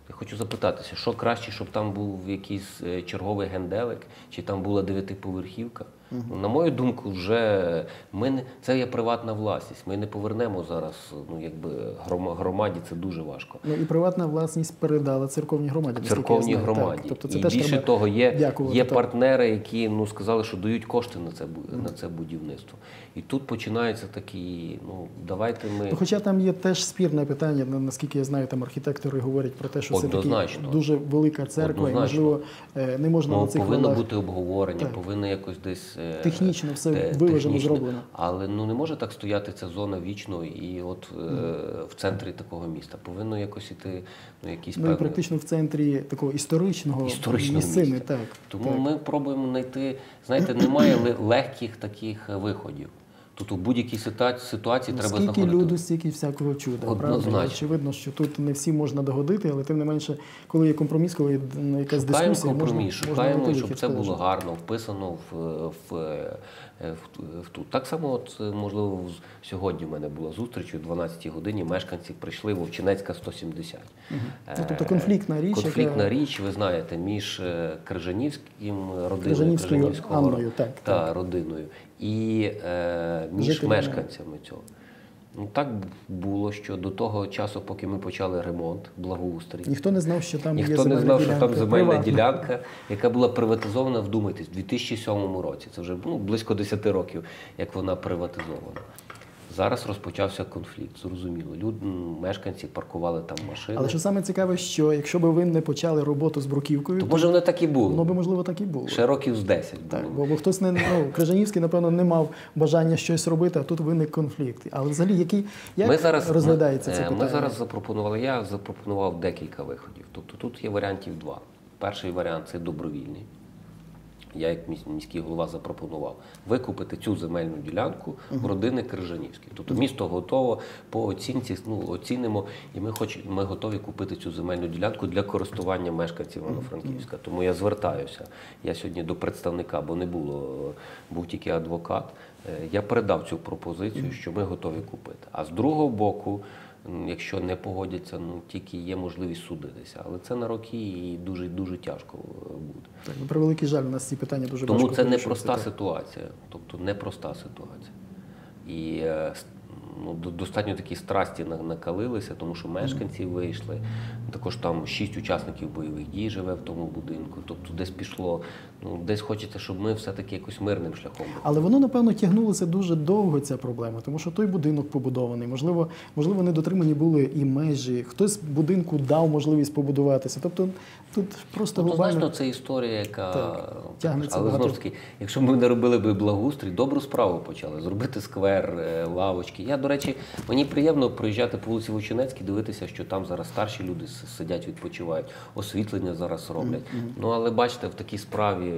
Я хочу запитатися, що краще, щоб там був якийсь е, черговий генделик, чи там була дев'ятиповерхівка? Ну, На мою думку, вже ми не це є приватна власність. Ми не повернемо зараз. Ну якби грома- громаді це дуже важко. Ну і приватна власність передала церковній громаді. Церковній громаді. Так, тобто це і теж більше треба того, є, дякувати, є партнери, які ну сказали, що дають кошти на це бу- на це будівництво. І тут починається такі. Ну давайте ми Ну, хоча там є теж спірне питання, наскільки я знаю, там архітектори говорять про те, що це таки дуже велика церква, і можливо е, не можна Ну, на цих повинно валах. бути обговорення, Так. повинно якось десь е, Технічно все те- виважено, технічно. зроблено. Але ну не може так стояти ця зона вічно і от е, в центрі такого міста. Повинно якось іти ну, якісь Ну певні практично в центрі такого історичного, історичного місцини, так. Тому так. ми пробуємо знайти. Знаєте, немає ле- легких таких е, виходів. Тут у будь-якій ситуації, ситуації треба Ну, Скільки знаходити. люду, стільки всякого чуда. Правда? Однозначно. Очевидно, що тут не всі можна догодити, але тим не менше, коли є компроміс, коли є якась Шукаємо дискусія, компроміс, можна, шукаємо, можна щоб це було гарно вписано в, в, е, в, в ту. Так само, от, е, можливо, сьогодні в мене була зустріч о 12 годині. Мешканці прийшли Вовчинецька 170. Ну, Е, тобто конфліктна річ, Конфліктна яка- річ, ви знаєте, між Крижанівським родиною, Крижанівською Крижанівського Анною, так, та родиною і е, між Жителями. мешканцями цього. Ну так було, що до того часу, поки ми почали ремонт, благоустрій. Ніхто не знав, що там є не знав, що там земельна приватна. ділянка, яка була приватизована, вдумайтесь, в 2007 році. Це вже ну, близько 10 років, як вона приватизована. Зараз розпочався конфлікт. Зрозуміло. Люд, мешканці паркували там машини. Але що саме цікаве, що якщо б ви не почали роботу з бруківкою, То може воно так і було. воно би можливо так і було. Ще років з 10 було. Так, бо, бо хтось не ну, Крижанівський, напевно, не мав бажання щось робити, а тут виник конфлікт. Але взагалі, який як ми зараз, розглядається ми, це е, питання? Ми зараз запропонували, я запропонував декілька виходів. Тобто тут є варіантів два. Перший варіант це добровільний. Я, як міський голова, запропонував викупити цю земельну ділянку в родини Крижанівських. Тобто місто готово по оцінці, ну, оцінимо, і ми, хоч, ми готові купити цю земельну ділянку для користування мешканців Івано-Франківська. Тому я звертаюся. Я сьогодні до представника, бо не було, був тільки адвокат. Е, Я передав цю пропозицію, що ми готові купити. А з другого боку, якщо не погодяться, ну тільки є можливість судитися. Але це на роки і дуже дуже тяжко е, буде. Так, ну, про великий жаль, у нас ці питання дуже Тому важко це непроста ситуація. Тобто непроста ситуація. І е, ну, достатньо такі страсті накалилися, тому що мешканці вийшли. Також там шість учасників бойових дій живе в тому будинку. Тобто десь пішло, ну десь хочеться, щоб ми все-таки якось мирним шляхом. Але воно, напевно, тягнулося дуже довго, ця проблема, тому що той будинок побудований. Можливо, можливо, не дотримані були і межі. Хтось будинку дав можливість побудуватися. Тобто тут просто Однозначно, глобально. Ну, це історія, яка Так, тягнеться але знову ж таки, якщо ми не робили би благоустрій, добру справу почали зробити сквер, е, лавочки. Я, до речі, мені приємно проїжджати по вулиці Вовчинецькій, дивитися, що там зараз старші люди сидять, відпочивають, освітлення зараз роблять. Ну але бачите, в такій справі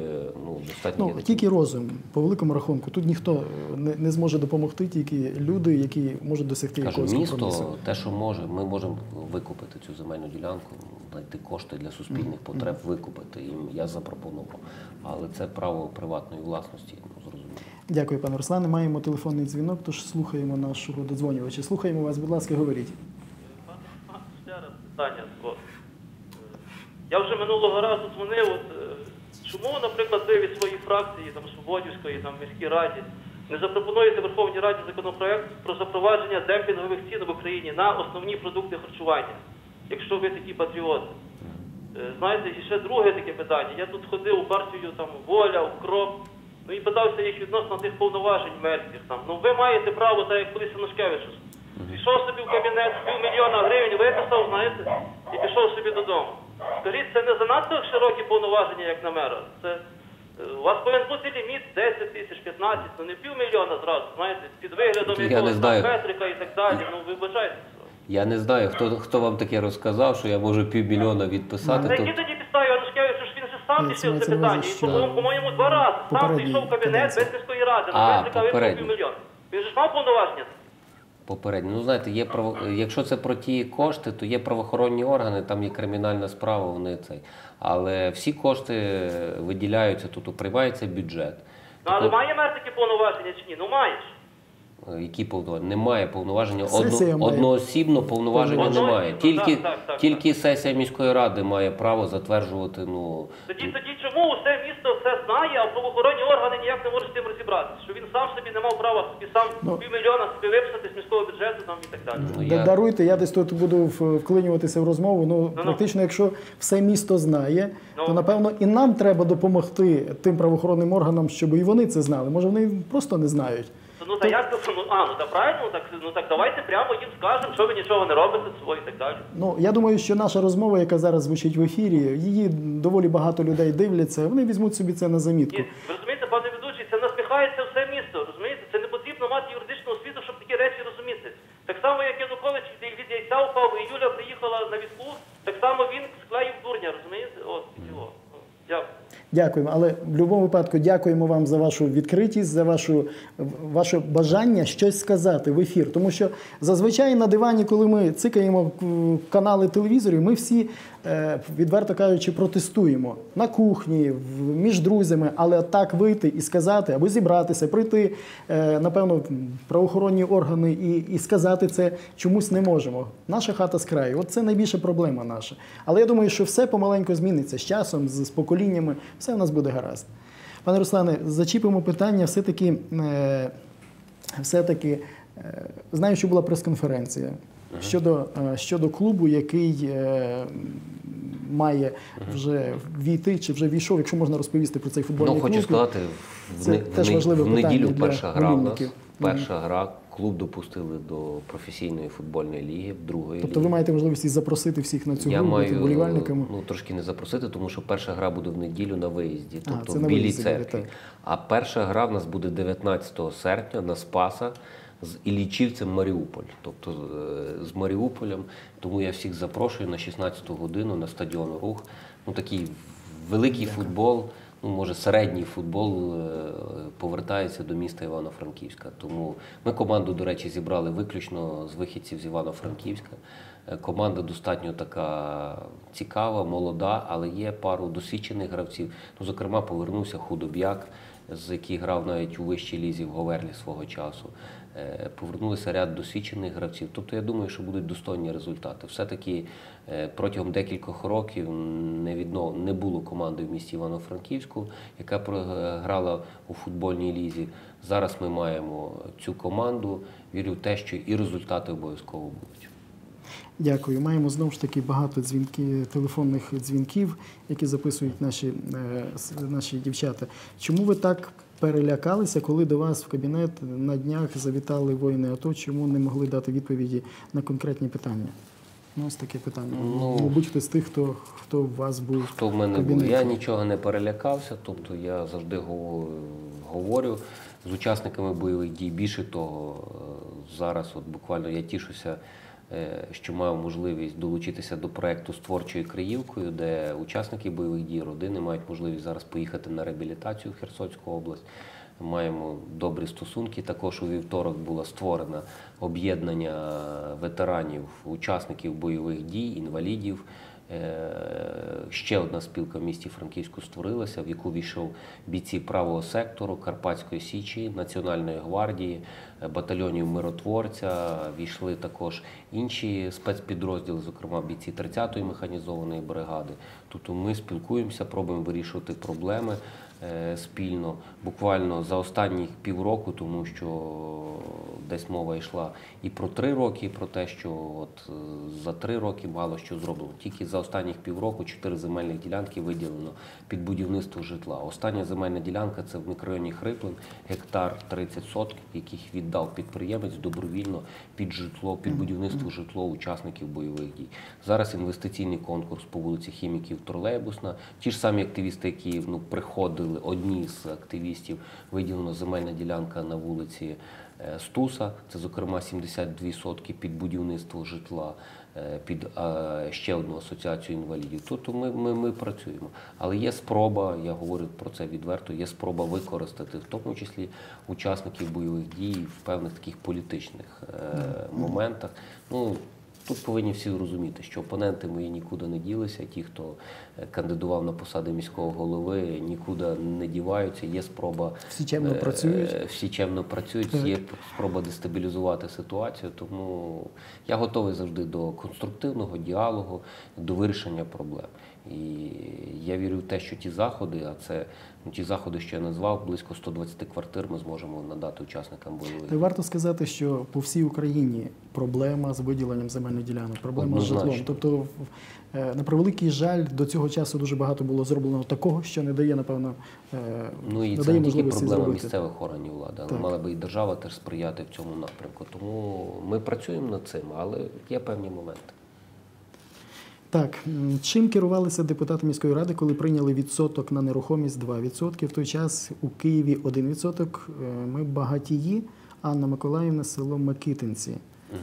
ну достатньо Ну, тільки розум, по великому рахунку. Тут ніхто е, не, не зможе допомогти, тільки люди, які можуть досягти Кажу, якогось місто компромісу. те, що може, ми можемо викупити цю земельну ділянку, знайти кошти для суспільних потреб, викупити. І я запропонував. Але це право приватної власності, ну зрозуміло. Дякую, пане Руслане. Маємо телефонний дзвінок, тож слухаємо нашого додзвонювача. Слухаємо вас, будь ласка, говоріть. Ще раз питання. Я вже минулого разу дзвонив. Е, чому, наприклад, ви від своєї фракції, там, Свободівської, там, міській раді, не запропонуєте Верховній Раді законопроект про запровадження демпінгових цін в Україні на основні продукти харчування, якщо ви такі патріоти? Е, Знаєте, і ще друге таке питання. Я тут ходив у партію там Воля, Укроп, ну і питався їх відносно тих повноважень мерських. Там. Ну ви маєте право, так як колись Янушкевич. Пішов собі в кабінет, півмільйона гривень виписав, знаєте, і пішов собі додому. Скажіть, це не занадто широкі повноваження, як на мера. Це е, у вас повинен бути ліміт 10 тисяч, 15, ну не півмільйона зразу, знаєте, під виглядом Я не якогось там. Петрика і так далі. Ну ви бажаєте. Я не знаю, хто, хто вам таке розказав, що я можу півмільйона відписати. На то- які тоді підставі сам пішов це питання. І, по-моєму, по-моєму, два рази сам попередній пішов в кабінет без міської ради, на випав попередній. Він ж мав повноваження. Попередньо. Ну, знаєте, є право... якщо це про ті кошти, то є правоохоронні органи, там є кримінальна справа, вони цей. Але всі кошти виділяються, тут приймається бюджет. Ну, але має мер такі повноваження чи ні? Ну маєш. Е, Які повноваження? Немає повноваження. Одно... Одноосібно повноваження Одноосібно, немає. так, Тільки, так, так, тільки сесія міської ради має право затверджувати. Ну, Тоді тоді чому усе місто все знає, а правоохоронні органи ніяк не можуть з тим розібратися? Що він сам собі не мав права собі сам Ну. півмільйона собі виписати з міського бюджету там і так далі. ну, я... Даруйте, я десь тут буду вклинюватися в розмову. Ну, Ну-ну. практично, якщо все місто знає, то Ну. напевно і нам треба допомогти тим правоохоронним органам, щоб і вони це знали. Може, вони просто не знають. Ну та як це? Ну, а, ну та правильно, так, ну так давайте прямо їм скажемо, що ви нічого не робите свого і так далі. Ну я думаю, що наша розмова, яка зараз звучить в ефірі, її доволі багато людей дивляться. Вони візьмуть собі це на замітку. Ні, ви розумієте, пане ведучий, це насміхається все місто. Розумієте, це не потрібно мати юридичну освіту, щоб такі речі розуміти. Так само, як Янукович від від яйця упав, і Юля приїхала на візку, так само він склеїв дурня, розумієте? От, його. Дякую. Дякуємо, але в будь-якому випадку дякуємо вам за вашу відкритість, за вашу ваше бажання щось сказати в ефір. Тому що зазвичай на дивані, коли ми цикаємо канали телевізорів, ми всі, відверто кажучи, протестуємо на кухні, між друзями, але так вийти і сказати, або зібратися, прийти, е, напевно, правоохоронні органи і, і сказати це чомусь не можемо. Наша хата з краю. От це найбільша проблема наша. Але я думаю, що все помаленьку зміниться з часом, з, поколіннями, все в нас буде гаразд. Пане Руслане, зачіпимо питання все-таки. Е, все-таки е, знаю, що була прес-конференція щодо, е, щодо клубу, який е, має вже війти чи вже війшов, якщо можна розповісти про цей футбольний Ну, хочу сказати, в, Це не- теж в, важливе в неділю перша гра у нас. Перша гра Клуб допустили до професійної футбольної ліги, другої Тобто ліги. ви маєте можливість запросити всіх на цю Я гру, бути маю вболівальниками. ну, трошки не запросити, тому що перша гра буде в неділю на виїзді, А, тобто це в Білій виїзді церкві. так. А перша гра в нас буде 19 серпня на Спаса з Іллічівцем Маріуполь. Тобто е, з Маріуполем. Тому я всіх запрошую на 16-ту годину на стадіон Рух. Ну такий великий футбол. Ну, може, середній футбол е, повертається до міста Івано-Франківська. Тому ми команду, до речі, зібрали виключно з вихідців з Івано-Франківська. Е, Команда достатньо така цікава, молода, але є пару досвідчених гравців. Ну, зокрема, повернувся худоб'як, з який грав навіть у вищій лізі в Говерлі свого часу. Е, Повернулися ряд досвідчених гравців. Тобто я думаю, що будуть достойні результати. Все-таки е, протягом декількох років не, відно, не було команди в місті Івано-Франківську, яка про- грала у футбольній лізі. Зараз ми маємо цю команду. Вірю в те, що і результати обов'язково будуть. Дякую. Маємо знову ж таки багато дзвінків, телефонних дзвінків, які записують наші, е, наші дівчата. Чому ви так перелякалися, коли до вас в кабінет на днях завітали воїни АТО? Чому не могли дати відповіді на конкретні питання? Ну, ось таке питання. Ну, Мабуть, хтось з тих, хто, хто у вас був Хто в мене в був? Я нічого не перелякався, тобто я завжди говорю, з учасниками бойових дій. Більше того, е, зараз от буквально я тішуся, що маю можливість долучитися до проекту з творчою Криївкою, де учасники бойових дій, родини мають можливість зараз поїхати на реабілітацію в Херсонську область. Маємо добрі стосунки. Також у вівторок було створено об'єднання ветеранів, учасників бойових дій, інвалідів. Е, Ще одна спілка в місті Франківську створилася, в яку війшов бійці правого сектору Карпатської Січі, Національної гвардії, е, батальйонів миротворця. Війшли також інші спецпідрозділи, зокрема бійці 30-ї механізованої бригади. Тобто ми спілкуємося, пробуємо вирішувати проблеми спільно. Буквально за останні півроку, тому що десь мова йшла і про три роки, і про те, що от е, за три роки мало що зроблено. Тільки за останніх півроку чотири земельних ділянки виділено під будівництво житла. Остання земельна ділянка це в мікрорайоні Хриплин, гектар 30 сотків, яких віддав підприємець добровільно під житло, під будівництво житло учасників бойових дій. Зараз інвестиційний конкурс по вулиці Хіміків Тролейбусна. Ті ж самі активісти, які ну, приходили, одні з активістів, виділена земельна ділянка на вулиці е, Стуса, це, зокрема, 72 сотки під будівництво житла, е, під е, ще одну асоціацію інвалідів. Тобто ми, ми, ми працюємо. Але є спроба, я говорю про це відверто, є спроба використати, в тому числі учасників бойових дій в певних таких політичних е, моментах. Ну, Тут повинні всі розуміти, що опоненти мої нікуди не ділися. Ті, хто е, кандидував на посади міського голови, нікуди не діваються. Є спроба Всі чемно е, працюють. всі чемно працюють. Є спроба дестабілізувати ситуацію. Тому я готовий завжди до конструктивного діалогу, до вирішення проблем. І я вірю в те, що ті заходи, а це ті заходи, що я назвав, близько 120 квартир, ми зможемо надати учасникам бойових. Та варто сказати, що по всій Україні проблема з виділенням земельних ділянок, проблема з житлом. Тобто, е, на превеликий жаль, до цього часу дуже багато було зроблено такого, що не дає, напевно, е, Ну і не це дає не тільки проблема зробити. місцевих органів влади, але Так. мала би і держава теж сприяти в цьому напрямку. Тому ми працюємо над цим, але є певні моменти. Так, чим керувалися депутати міської ради, коли прийняли відсоток на нерухомість 2%? В той час у Києві 1%. Е, Ми багатії. Анна Миколаївна, село Микитинці.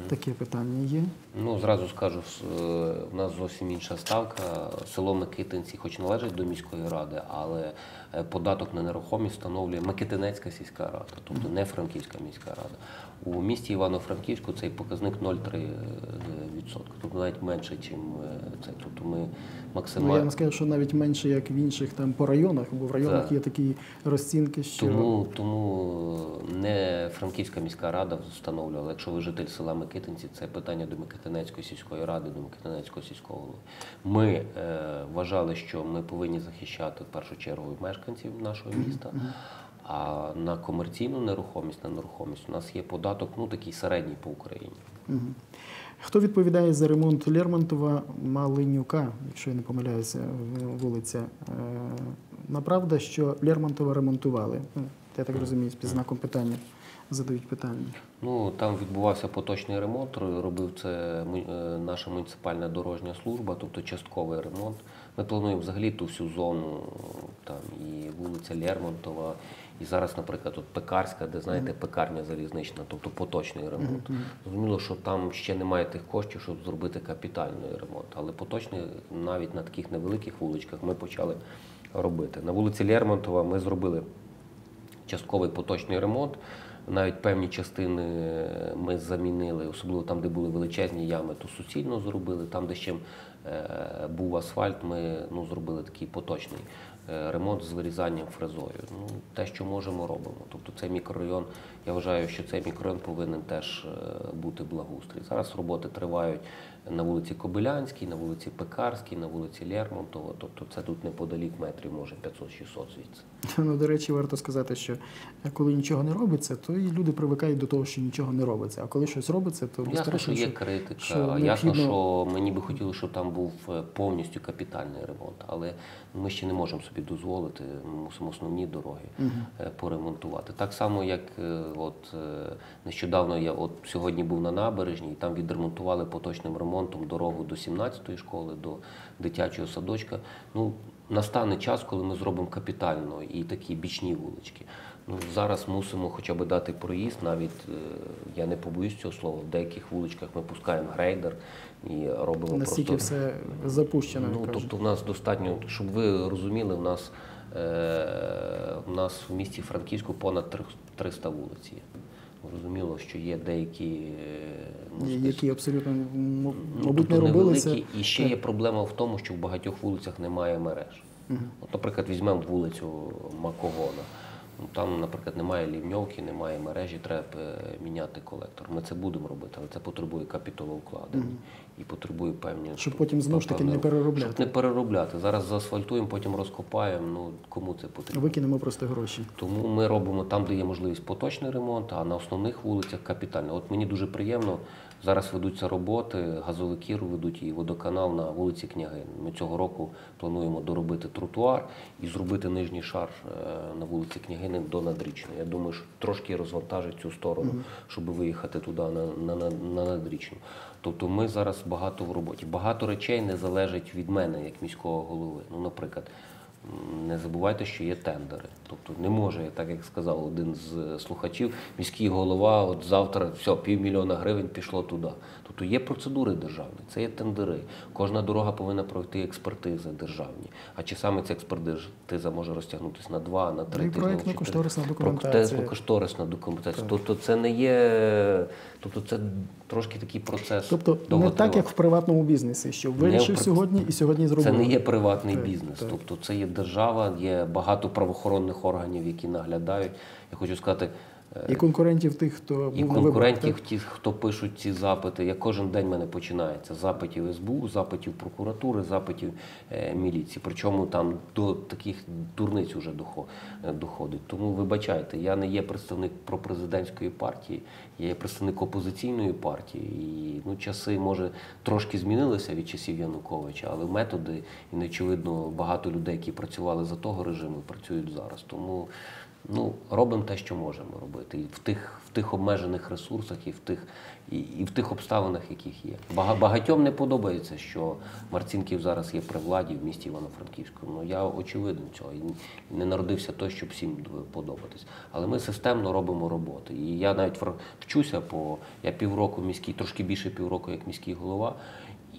Таке питання є. Ну, зразу скажу, е, в нас зовсім інша ставка. Село Микитинці, хоч належить до міської ради, але податок на нерухомість встановлює Микитинецька сільська рада, тобто не Франківська міська рада. У місті Івано-Франківську цей показник 0,3%, тобто навіть менше, ніж це. Тобто ми Ну, максимально. я не скажу, що навіть менше, як в інших там по районах, бо в районах Так. є такі розцінки, що Тому, тому не Франківська міська рада встановлювала. Якщо ви житель села Микитинці, це питання до Микитинецької сільської ради, до Микитинецького сільського голови. Ми е, вважали, що ми повинні захищати в першу чергу мешканців нашого міста. А на комерційну нерухомість, на нерухомість у нас є податок, ну такий середній по Україні. Хто відповідає за ремонт Лермонтова Малинюка, якщо я не помиляюся, вулиця? Е, Направда, що Лермонтова ремонтували. Ну, Я так розумію, під знаком питання задають питання. Ну там відбувався поточний ремонт. Робив це е, наша муніципальна дорожня служба, тобто частковий ремонт. Ми плануємо взагалі ту всю зону, там і вулиця Лермонтова, і зараз, наприклад, от Пекарська, де знаєте, пекарня залізнична, тобто поточний ремонт. Зрозуміло, що там ще немає тих коштів, щоб зробити капітальний ремонт. Але поточний навіть на таких невеликих вуличках ми почали робити. На вулиці Лермонтова ми зробили частковий поточний ремонт. Навіть певні частини ми замінили, особливо там, де були величезні ями, то суцільно зробили. Там, де ще був асфальт, ми ну, зробили такий поточний е, ремонт з вирізанням фрезою. Ну, те, що можемо, робимо. Тобто цей мікрорайон, я вважаю, що цей мікрорайон повинен теж е, бути благоустрій. Зараз роботи тривають на вулиці Кобилянській, на вулиці Пекарській, на вулиці Лермонтова. Тобто це тут неподалік метрів, може 500-600 звідси. Ну, до речі, варто сказати, що коли нічого не робиться, то і люди привикають до того, що нічого не робиться. А коли щось робиться, то Ясно, що є що- критика. що Ясно, що мені би хотілося, щоб там був е, повністю капітальний ремонт, але ми ще не можемо собі дозволити. Ми мусимо основні дороги е, поремонтувати. Так само, як е, от нещодавно я от сьогодні був на набережній, і там відремонтували поточним ремонтом дорогу до 17-ї школи, до дитячого садочка. Ну, настане час, коли ми зробимо капітально і такі бічні вулички. Ну, зараз мусимо хоча б дати проїзд, навіть е, я не побоюсь цього слова, в деяких вуличках ми пускаємо грейдер і робимо настільки просто. все запущено. Ну, кажуть. тобто в нас достатньо, щоб ви розуміли, в нас, е, в нас в місті Франківську понад три- 300 вулиць є. Зрозуміло, що є деякі, е, ну, які абсолютно ну, мабуть тобто не робили невеликі. І ще є проблема в тому, що в багатьох вулицях немає мереж. От, наприклад, візьмемо вулицю Маковона. Ну, Там, наприклад, немає лівньовки, немає мережі, треба е, міняти колектор. Ми це будемо робити, але це потребує капіталовкладень і потребує певні. Щоб потім знову ж таки не переробляти. Щоб не переробляти. Зараз заасфальтуємо, потім розкопаємо. Ну кому це потрібно? Викинемо просто гроші. Тому ми робимо там, де є можливість поточний ремонт, а на основних вулицях капітально. От мені дуже приємно. Зараз ведуться роботи, газовики ведуть і водоканал на вулиці Княгин. Ми цього року плануємо доробити тротуар і зробити нижній шар е, на вулиці Княгини до надрічної. Я думаю, що трошки розвантажить цю сторону, щоб виїхати туди на, на, на, на надрічну. Тобто ми зараз багато в роботі. Багато речей не залежить від мене як міського голови. Ну, наприклад. Не забувайте, що є тендери. Тобто не може, так як сказав один з слухачів, міський голова, от завтра все, півмільйона гривень пішло туди. Тобто є процедури державні, це є тендери. Кожна дорога повинна пройти експертизи державні. А чи саме ця експертиза може розтягнутися на два, на три Ну, тижні? проектно кошторисна документація. Проектно-кошторисна документація. Тобто це не є, тобто це трошки такий процес. Тобто не так, як в приватному бізнесі, що вирішив сьогодні і сьогодні зробив. Це не є приватний бізнес. Тобто це є держава, є багато правоохоронних органів, які наглядають. Я хочу сказати, І конкурентів тих, хто був і конкурентів, так? ті, хто пишуть ці запити. Я кожен день в мене починається запитів СБУ, запитів прокуратури, запитів е, міліції. Причому там до таких дурниць вже е, доходить. Тому вибачайте, я не є представник пропрезидентської партії, я є представник опозиційної партії. І ну, часи, може, трошки змінилися від часів Януковича, але методи, і очевидно, багато людей, які працювали за того режиму, працюють зараз. Тому ну, робимо те, що можемо робити. І в тих, в тих обмежених ресурсах, і в тих, і, і в тих обставинах, яких є. Бага- Багатьом не подобається, що Марцінків зараз є при владі в місті Івано-Франківському. Ну, я очевиден цього. І не народився той, щоб всім подобатись. Але ми системно робимо роботи. І я навіть вчуся по я півроку міський, трошки більше півроку як міський голова.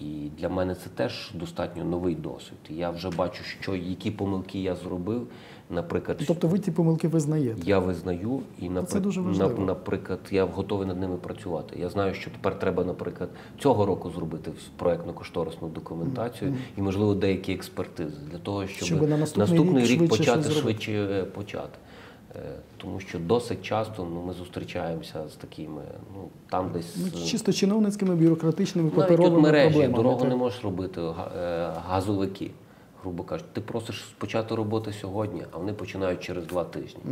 І для мене це теж достатньо новий досвід. Я вже бачу, що які помилки я зробив. Наприклад, Тобто ви ті помилки визнаєте. я визнаю і Ну, це дуже важливо. наприклад, я готовий над ними працювати. Я знаю, що тепер треба, наприклад, цього року зробити проектно-кошторисну документацію і, можливо, деякі експертизи для того, щоб, Щоб на наступний рік рік, почати швидше е, почати. Е, Тому що досить часто ну, ми зустрічаємося з такими, ну там десь Ну, е, чисто чиновницькими, бюрократичними, навіть от мережі проблемами. дорогу так? не можеш робити е, газовики. Грубо кажучи, ти просиш почати роботи сьогодні, а вони починають через два тижні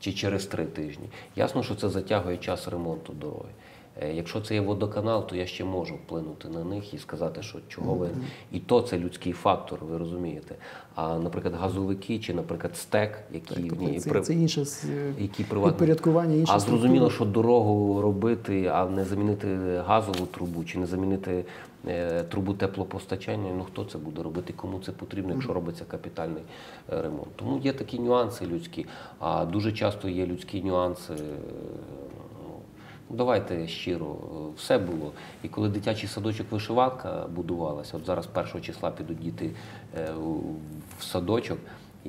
чи через три тижні. Ясно, що це затягує час ремонту дороги. Е, Якщо це є водоканал, то я ще можу вплинути на них і сказати, що чого ви. І то це людський фактор, ви розумієте. А, наприклад, газовики чи, наприклад, стек, які ні, Тобто це, при- це інше з- які приватні. підпорядкування, інша А зрозуміло, що дорогу робити, а не замінити газову трубу чи не замінити е, трубу теплопостачання. Ну хто це буде робити, кому це потрібно, якщо робиться капітальний е, ремонт. Тому є такі нюанси людські, а дуже часто є людські нюанси. Давайте щиро, е, все було. І коли дитячий садочок вишиванка будувалася, от зараз 1 числа підуть діти е, в садочок.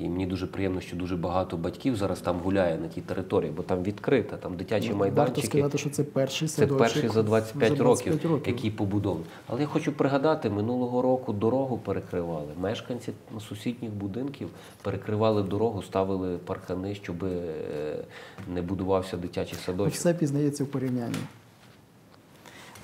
І мені дуже приємно, що дуже багато батьків зараз там гуляє на тій території, бо там відкрита, там дитячі Ну, Варто майданчики. сказати, що це перший Це перший за 25, за років, 25 років. який побудований. Але я хочу пригадати, минулого року дорогу перекривали. Мешканці сусідніх будинків перекривали дорогу, ставили паркани, щоб е, не будувався дитячий садочок. Все пізнається в порівнянні.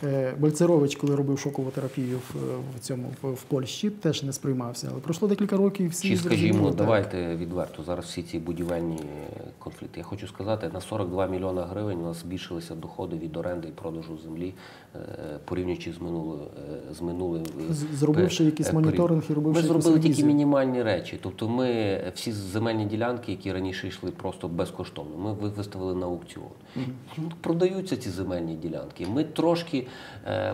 Е, Больцерович, коли робив шокову терапію в, в цьому в, в Польщі, теж не сприймався. Але пройшло декілька років всі Чи скажімо, давайте відверто зараз всі ці будівельні конфлікти. Я хочу сказати, на 42 мільйона гривень у нас збільшилися доходи від оренди і продажу землі е, порівнюючи з з минулим е, зробивши пе- якийсь е, моніторинг і робивши Ми зробили тільки мінімальні речі. Тобто, ми всі земельні ділянки, які раніше йшли просто безкоштовно, ми виставили на аукціон. Ну, Продаються ці земельні ділянки. Ми трошки е,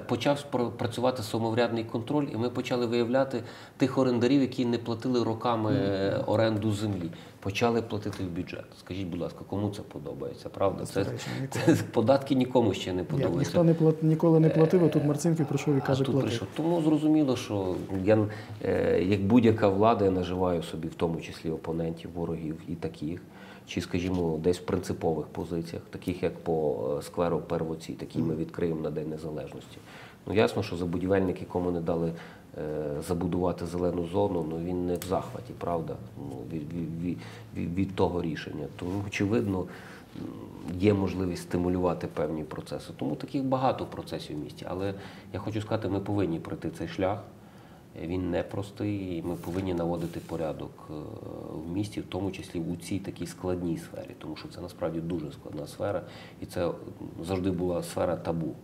почав працювати самоврядний контроль, і ми почали виявляти тих орендарів, які не платили роками е, оренду землі. Почали платити в бюджет. Скажіть, будь ласка, кому це подобається? Правда? Це, нікому. це податки нікому ще не подобаються. ніхто не плат, ніколи не платив, а тут Марцинків прийшов і каже, плати. прийшов. Тому зрозуміло, що я е, як будь-яка влада я наживаю собі в тому числі опонентів, ворогів і таких, чи, скажімо, десь в принципових позиціях, таких як по е, скверу Первоці, такі ми відкриємо на День Незалежності. Ну ясно, що забудівельник, якому не дали е, забудувати зелену зону, ну він не в захваті, правда? Ну, від, від, від, від, від того рішення. Тому, очевидно, є можливість стимулювати певні процеси. Тому таких багато процесів в місті. Але я хочу сказати, ми повинні пройти цей шлях. Він непростий, і ми повинні наводити порядок е, в місті, в тому числі у цій такій складній сфері, тому що це насправді дуже складна сфера, і це завжди була сфера табу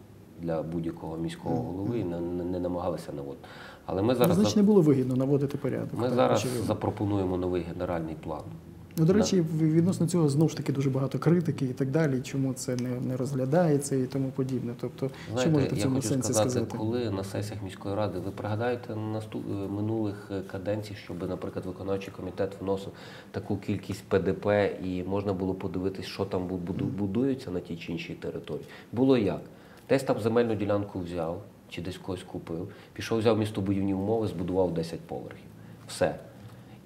для будь-якого міського голови, не, не, не намагалися наводити. Але ми Ну, зараз, Значить, не було вигідно наводити порядок. ми так, зараз очевидно. запропонуємо новий генеральний план. Ну, до речі, відносно цього знову ж таки дуже багато критики і так далі, чому це не, не розглядається і тому подібне. Тобто, що можете в цьому хочу сенсі сказати, сказати? коли на сесіях міської ради ви пригадаєте наступ... е, минулих е, каденцій, щоб, наприклад, виконавчий комітет вносив таку кількість ПДП і можна було подивитись, що там бу- будується на тій чи іншій території. Було як? Десь там земельну ділянку взяв, чи десь когось купив, пішов, взяв містобудівні умови, збудував 10 поверхів. Все.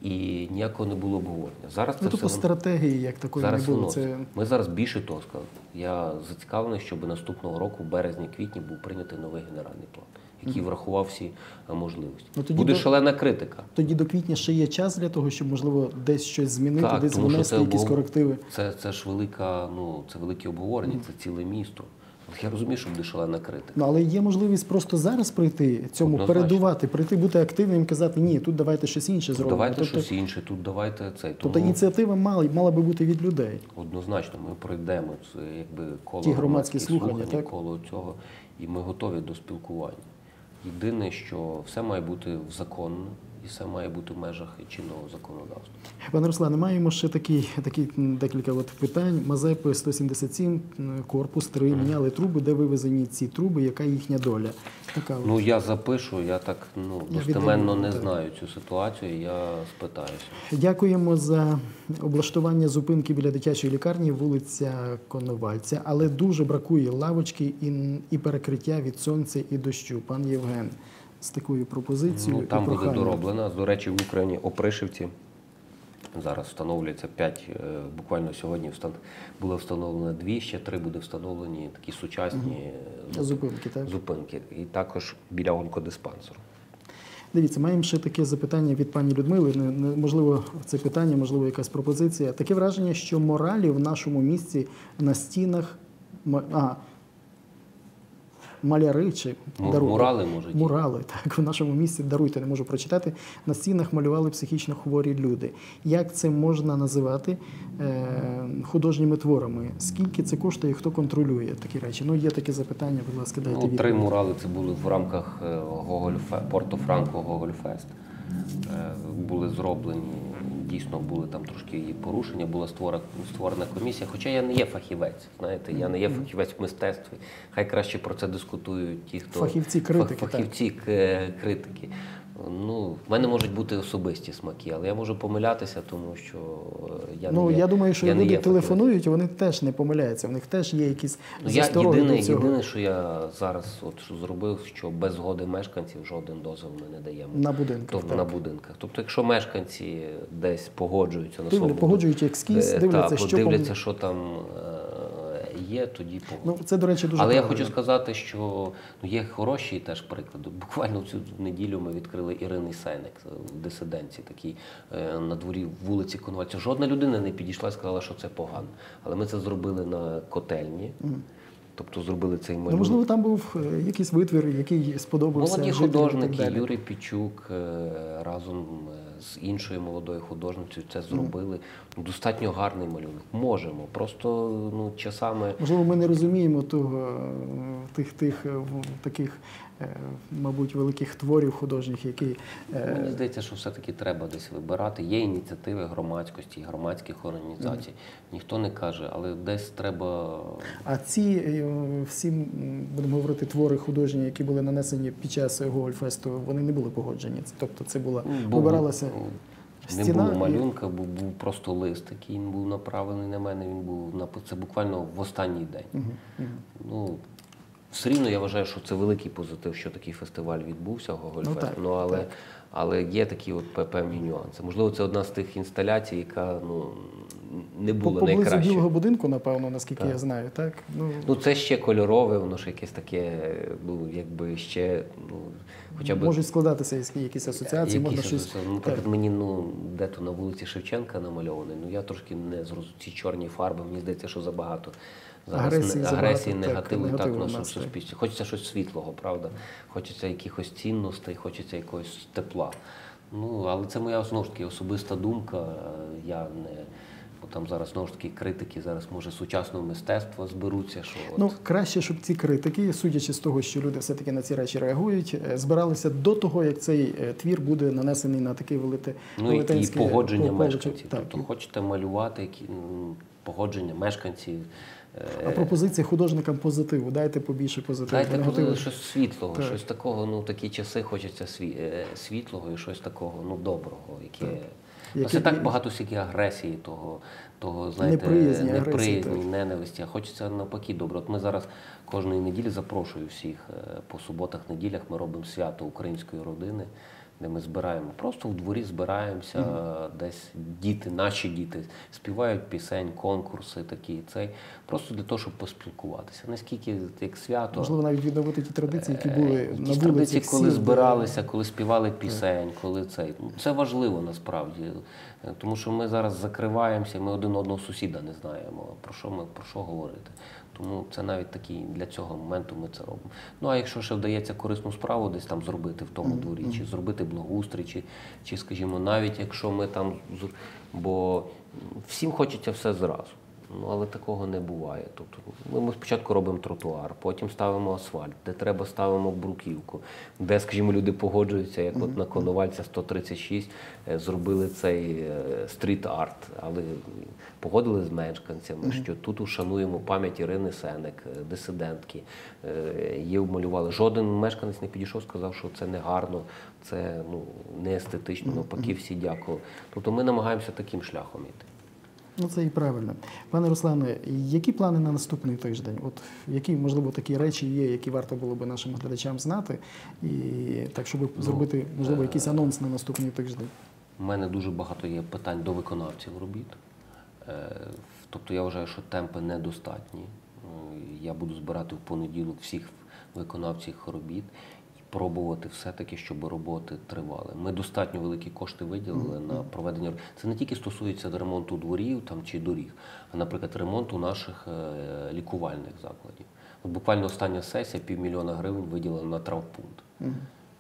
І ніякого не було обговорення. Зараз це Ну, тобто все стратегії як такої зараз не було. Це Ми зараз більше того сказав. Я зацікавлений, щоб наступного року, в березні-квітні, був прийнятий новий генеральний план, який врахував всі е, можливості. Ну, тоді Буде до- шалена критика. тоді до квітня ще є час для того, щоб можливо десь щось змінити, Так, десь внести якісь обгов- корективи. Це, це ж велика, ну це велике обговорення, це ціле місто. Я розумію, що буде шалена критика. Ну, але є можливість просто зараз прийти цьому Однозначно. передувати, прийти бути активним і казати, ні, тут давайте щось інше зробимо. давайте тобто, щось інше, тут давайте цей. тобто ініціатива мала, мала би бути від людей. Однозначно, ми пройдемо це якби коло Ті громадські слухання, так? коло цього, і ми готові до спілкування. Єдине, що все має бути законно і все має бути в межах чинного законодавства. Пане Руслане, маємо ще такі, такі декілька от питань. Мазепи 177, м, корпус 3, міняли труби, де вивезені ці труби, яка їхня доля? Така от. Ну я запишу, я так ну Я достеменно віддаю, не знаю цю ситуацію. Я спитаюся. Дякуємо за облаштування зупинки біля дитячої лікарні, вулиця Коновальця, але дуже бракує лавочки і, і перекриття від сонця і дощу. Пан Євген з такою пропозицією. Ну там і буде дороблена. До речі, в Україні опришивці. Зараз встановлюється 5, буквально сьогодні було встановлено 2, ще 3 буде встановлені такі сучасні е, зуп- Зупинки, так? зупинки. І також біля онкодиспансеру. Дивіться, маємо ще таке запитання від пані Людмили. Можливо, це питання, можливо, якась пропозиція. Таке враження, що моралі в нашому місті на стінах. А, маляри чи Му- мурали, може, ті? Мурали, так, в нашому місті даруйте, не можу прочитати. На стінах малювали психічно хворі люди. Як це можна називати е, художніми творами? Скільки це коштує і хто контролює такі речі? Ну, є таке запитання, будь ласка, дайте Ну, три мурали це були в рамках е, Гогольфе, Порто Франко Гогольфест. Е, Були зроблені, дійсно були там трошки її порушення, була створена, створена комісія. Хоча я не є фахівець, знаєте, я не є фахівець в мистецтві. Хай краще про це дискутують ті, хто Фахівці критики, фахівці критики. Ну, в мене можуть бути особисті смаки, але я можу помилятися, тому що е, я Ну, не є, я думаю, що я люди телефонують, вони теж не помиляються. В них теж є якісь Ну, я єдине, до цього. єдине, що я зараз от що зробив, що без згоди мешканців жоден дозвіл ми не даємо. На будинках, Тобто, так. на будинках. Тобто, якщо мешканці десь погоджуються на своєму погоджують ескіз, е, дивляться, та, що подивляться, пом- що там е, є, тоді погоджують. Ну, це, до речі, дуже Але я хочу сказати, що ну, є хороші теж приклади. Буквально цю неділю ми відкрили Ірини Сенек в дисиденції, такій е, на дворі вулиці Конвальця. Жодна людина не підійшла і сказала, що це погано. Але ми це зробили на котельні. Тобто зробили цей Ну, можливо, там був е, якийсь витвір, який сподобався. Молоді художники. Юрій Пічук е, разом е, з іншою молодою художницею це зробили. Достатньо гарний малюнок. Можемо. Просто ну, часами. Можливо, ми не розуміємо того, е, тих, тих е, таких, е, мабуть, великих творів художніх, які. Мені здається, що все-таки треба десь вибирати. Є ініціативи громадськості, громадських організацій. Ніхто не каже, але десь треба. А ці всі, будемо говорити, твори художні, які були нанесені під час Гольфесту, вони не були погоджені. Тобто це була Був- вибиралася Не стіна. було малюнка, був, був просто лист, який був направлений на мене. Він був це буквально в останній день. Ну, все рівно я вважаю, що це великий позитив, що такий фестиваль відбувся, Гогольфест. Ну, так, Ну, але, так. але є такі от певні нюанси. Можливо, це одна з тих інсталяцій, яка ну, не По- була Поблизу білого будинку, напевно, наскільки Так. я знаю, так? Ну, Ну, це ще кольорове, воно ж якесь таке, ну, якби ще, ну, хоча б можуть складатися якісь- асоціації, Якісь можна щось. Ну, Наприклад, мені ну де-то на вулиці Шевченка намальований. Ну я трошки не зрозумів ці чорні фарби. Мені здається, що забагато. Зараз Агресії не- забагато, агресії, так, негативу так негативу в нашому суспільстві. Хочеться щось світлого, правда? Хочеться якихось цінностей, хочеться якогось тепла. Ну, але це моя знову ж таки особиста думка. Я не. Там зараз знову ж таки критики, зараз може сучасного мистецтва зберуться. Що от, Ну, краще, щоб ці критики, судячи з того, що люди все-таки на ці речі реагують, е, збиралися до того, як цей е, твір буде нанесений на такий велите, Ну і, погодження мешканців. Так, Тобто хочете малювати які, погодження мешканців. е, а пропозиція художникам позитиву. Дайте побільше позитиву. Дайте негативу. щось світлого, Так. щось такого, ну такі часи хочеться світлого і щось такого, ну доброго, яке. Ну, Яке Це так багато стільки агресії, того, того знаєте, Неприязні, неприязні, ненависті. Хочеться навпаки добре. От ми зараз кожної неділі запрошую всіх е, по суботах, неділях. Ми робимо свято української родини, де ми збираємо. Просто в дворі збираємося, десь діти, наші діти співають пісень, конкурси такі. Цей просто для того, щоб поспілкуватися. Наскільки як свято. Можливо, навіть відновити ті традиції, які були Е, на якісь вулиці. традиції, коли всі, збиралися, коли співали пісень, коли цей. Ну, Це важливо насправді. Е, Тому що ми зараз закриваємося, ми один одного сусіда не знаємо. Про що ми про що говорити? Тому це навіть такий для цього моменту ми це робимо. Ну а якщо ще вдається корисну справу десь там зробити в тому дворі, чи зробити благоустрій, чи, чи скажімо, навіть якщо ми там бо всім хочеться все зразу. Ну, але такого не буває. Тобто ми, ми спочатку робимо тротуар, потім ставимо асфальт, де треба ставимо бруківку, де, скажімо, люди погоджуються, як от на Коновальця 136 е, зробили цей е, стріт-арт, але погодили з мешканцями, що тут ушануємо пам'ять Ірини Сенек, е, дисидентки. Е, Її обмалювали. Жоден мешканець не підійшов, сказав, що це не гарно, це ну, не естетично, навпаки, всі дякували. Тобто ми намагаємося таким шляхом іти. Ну це і правильно. Пане Руслане, які плани на наступний тиждень? От які, можливо, такі речі є, які варто було би нашим глядачам знати, і так, щоб Ну, зробити, можливо, е, якийсь анонс на наступний тиждень. У мене дуже багато є питань до виконавців робіт. Е, Тобто я вважаю, що темпи недостатні. Е, Я буду збирати в понеділок всіх виконавців робіт. І пробувати все-таки, щоб роботи тривали. Ми достатньо великі кошти виділили на проведення. Це не тільки стосується ремонту дворів там чи доріг, а, наприклад, ремонту наших е, лікувальних закладів. От буквально остання сесія півмільйона гривень виділена на травмпункт.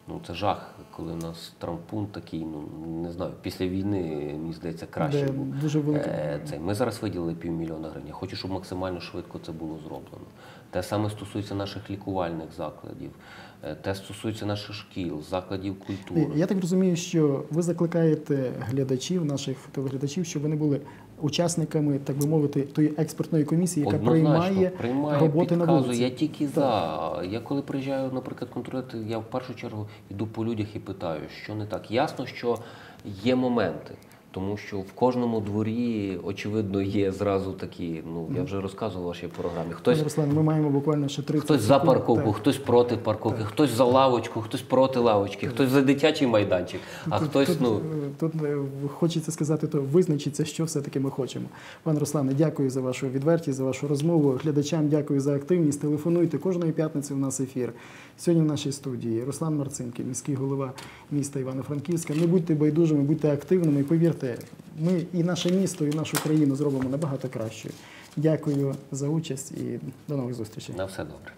Ну це жах, коли у нас травмпункт такий, ну не знаю, після війни, мені здається, краще Де був. дуже велике. Е, цей. Ми зараз виділили півмільйона гривень. Я хочу, щоб максимально швидко це було зроблено. Те саме стосується наших лікувальних закладів, е, те стосується наших шкіл, закладів культури. Я так розумію, що ви закликаєте глядачів, наших телеглядачів, щоб вони були учасниками, так би мовити, тої експертної комісії, яка Однозначно, приймає, роботи на вулиці. Я тільки за. Я коли приїжджаю, наприклад, контролювати, я в першу чергу йду по людях і питаю, що не так. Ясно, що є моменти. Тому що в кожному дворі, очевидно, є зразу такі. Ну я вже розказував вашій програмі. Хтось Руслан, ми маємо буквально ще 30 Хтось за парковку, Так. хтось проти парковки, хтось за лавочку, хтось проти лавочки, хтось за дитячий майданчик, а Тут- хтось, тут, ну. е, тут е, хочеться сказати, то визначиться, що все-таки ми хочемо. Пане Руслане, дякую за вашу відвертість, за вашу розмову. Глядачам дякую за активність. Телефонуйте кожної п'ятниці. У нас ефір. Сьогодні в нашій студії Руслан Марцинкий, міський голова міста Івано-Франківська. Не будьте байдужими, будьте активними. Повірте, ми і наше місто, і нашу країну зробимо набагато кращою. Дякую за участь і до нових зустрічей. На все добре.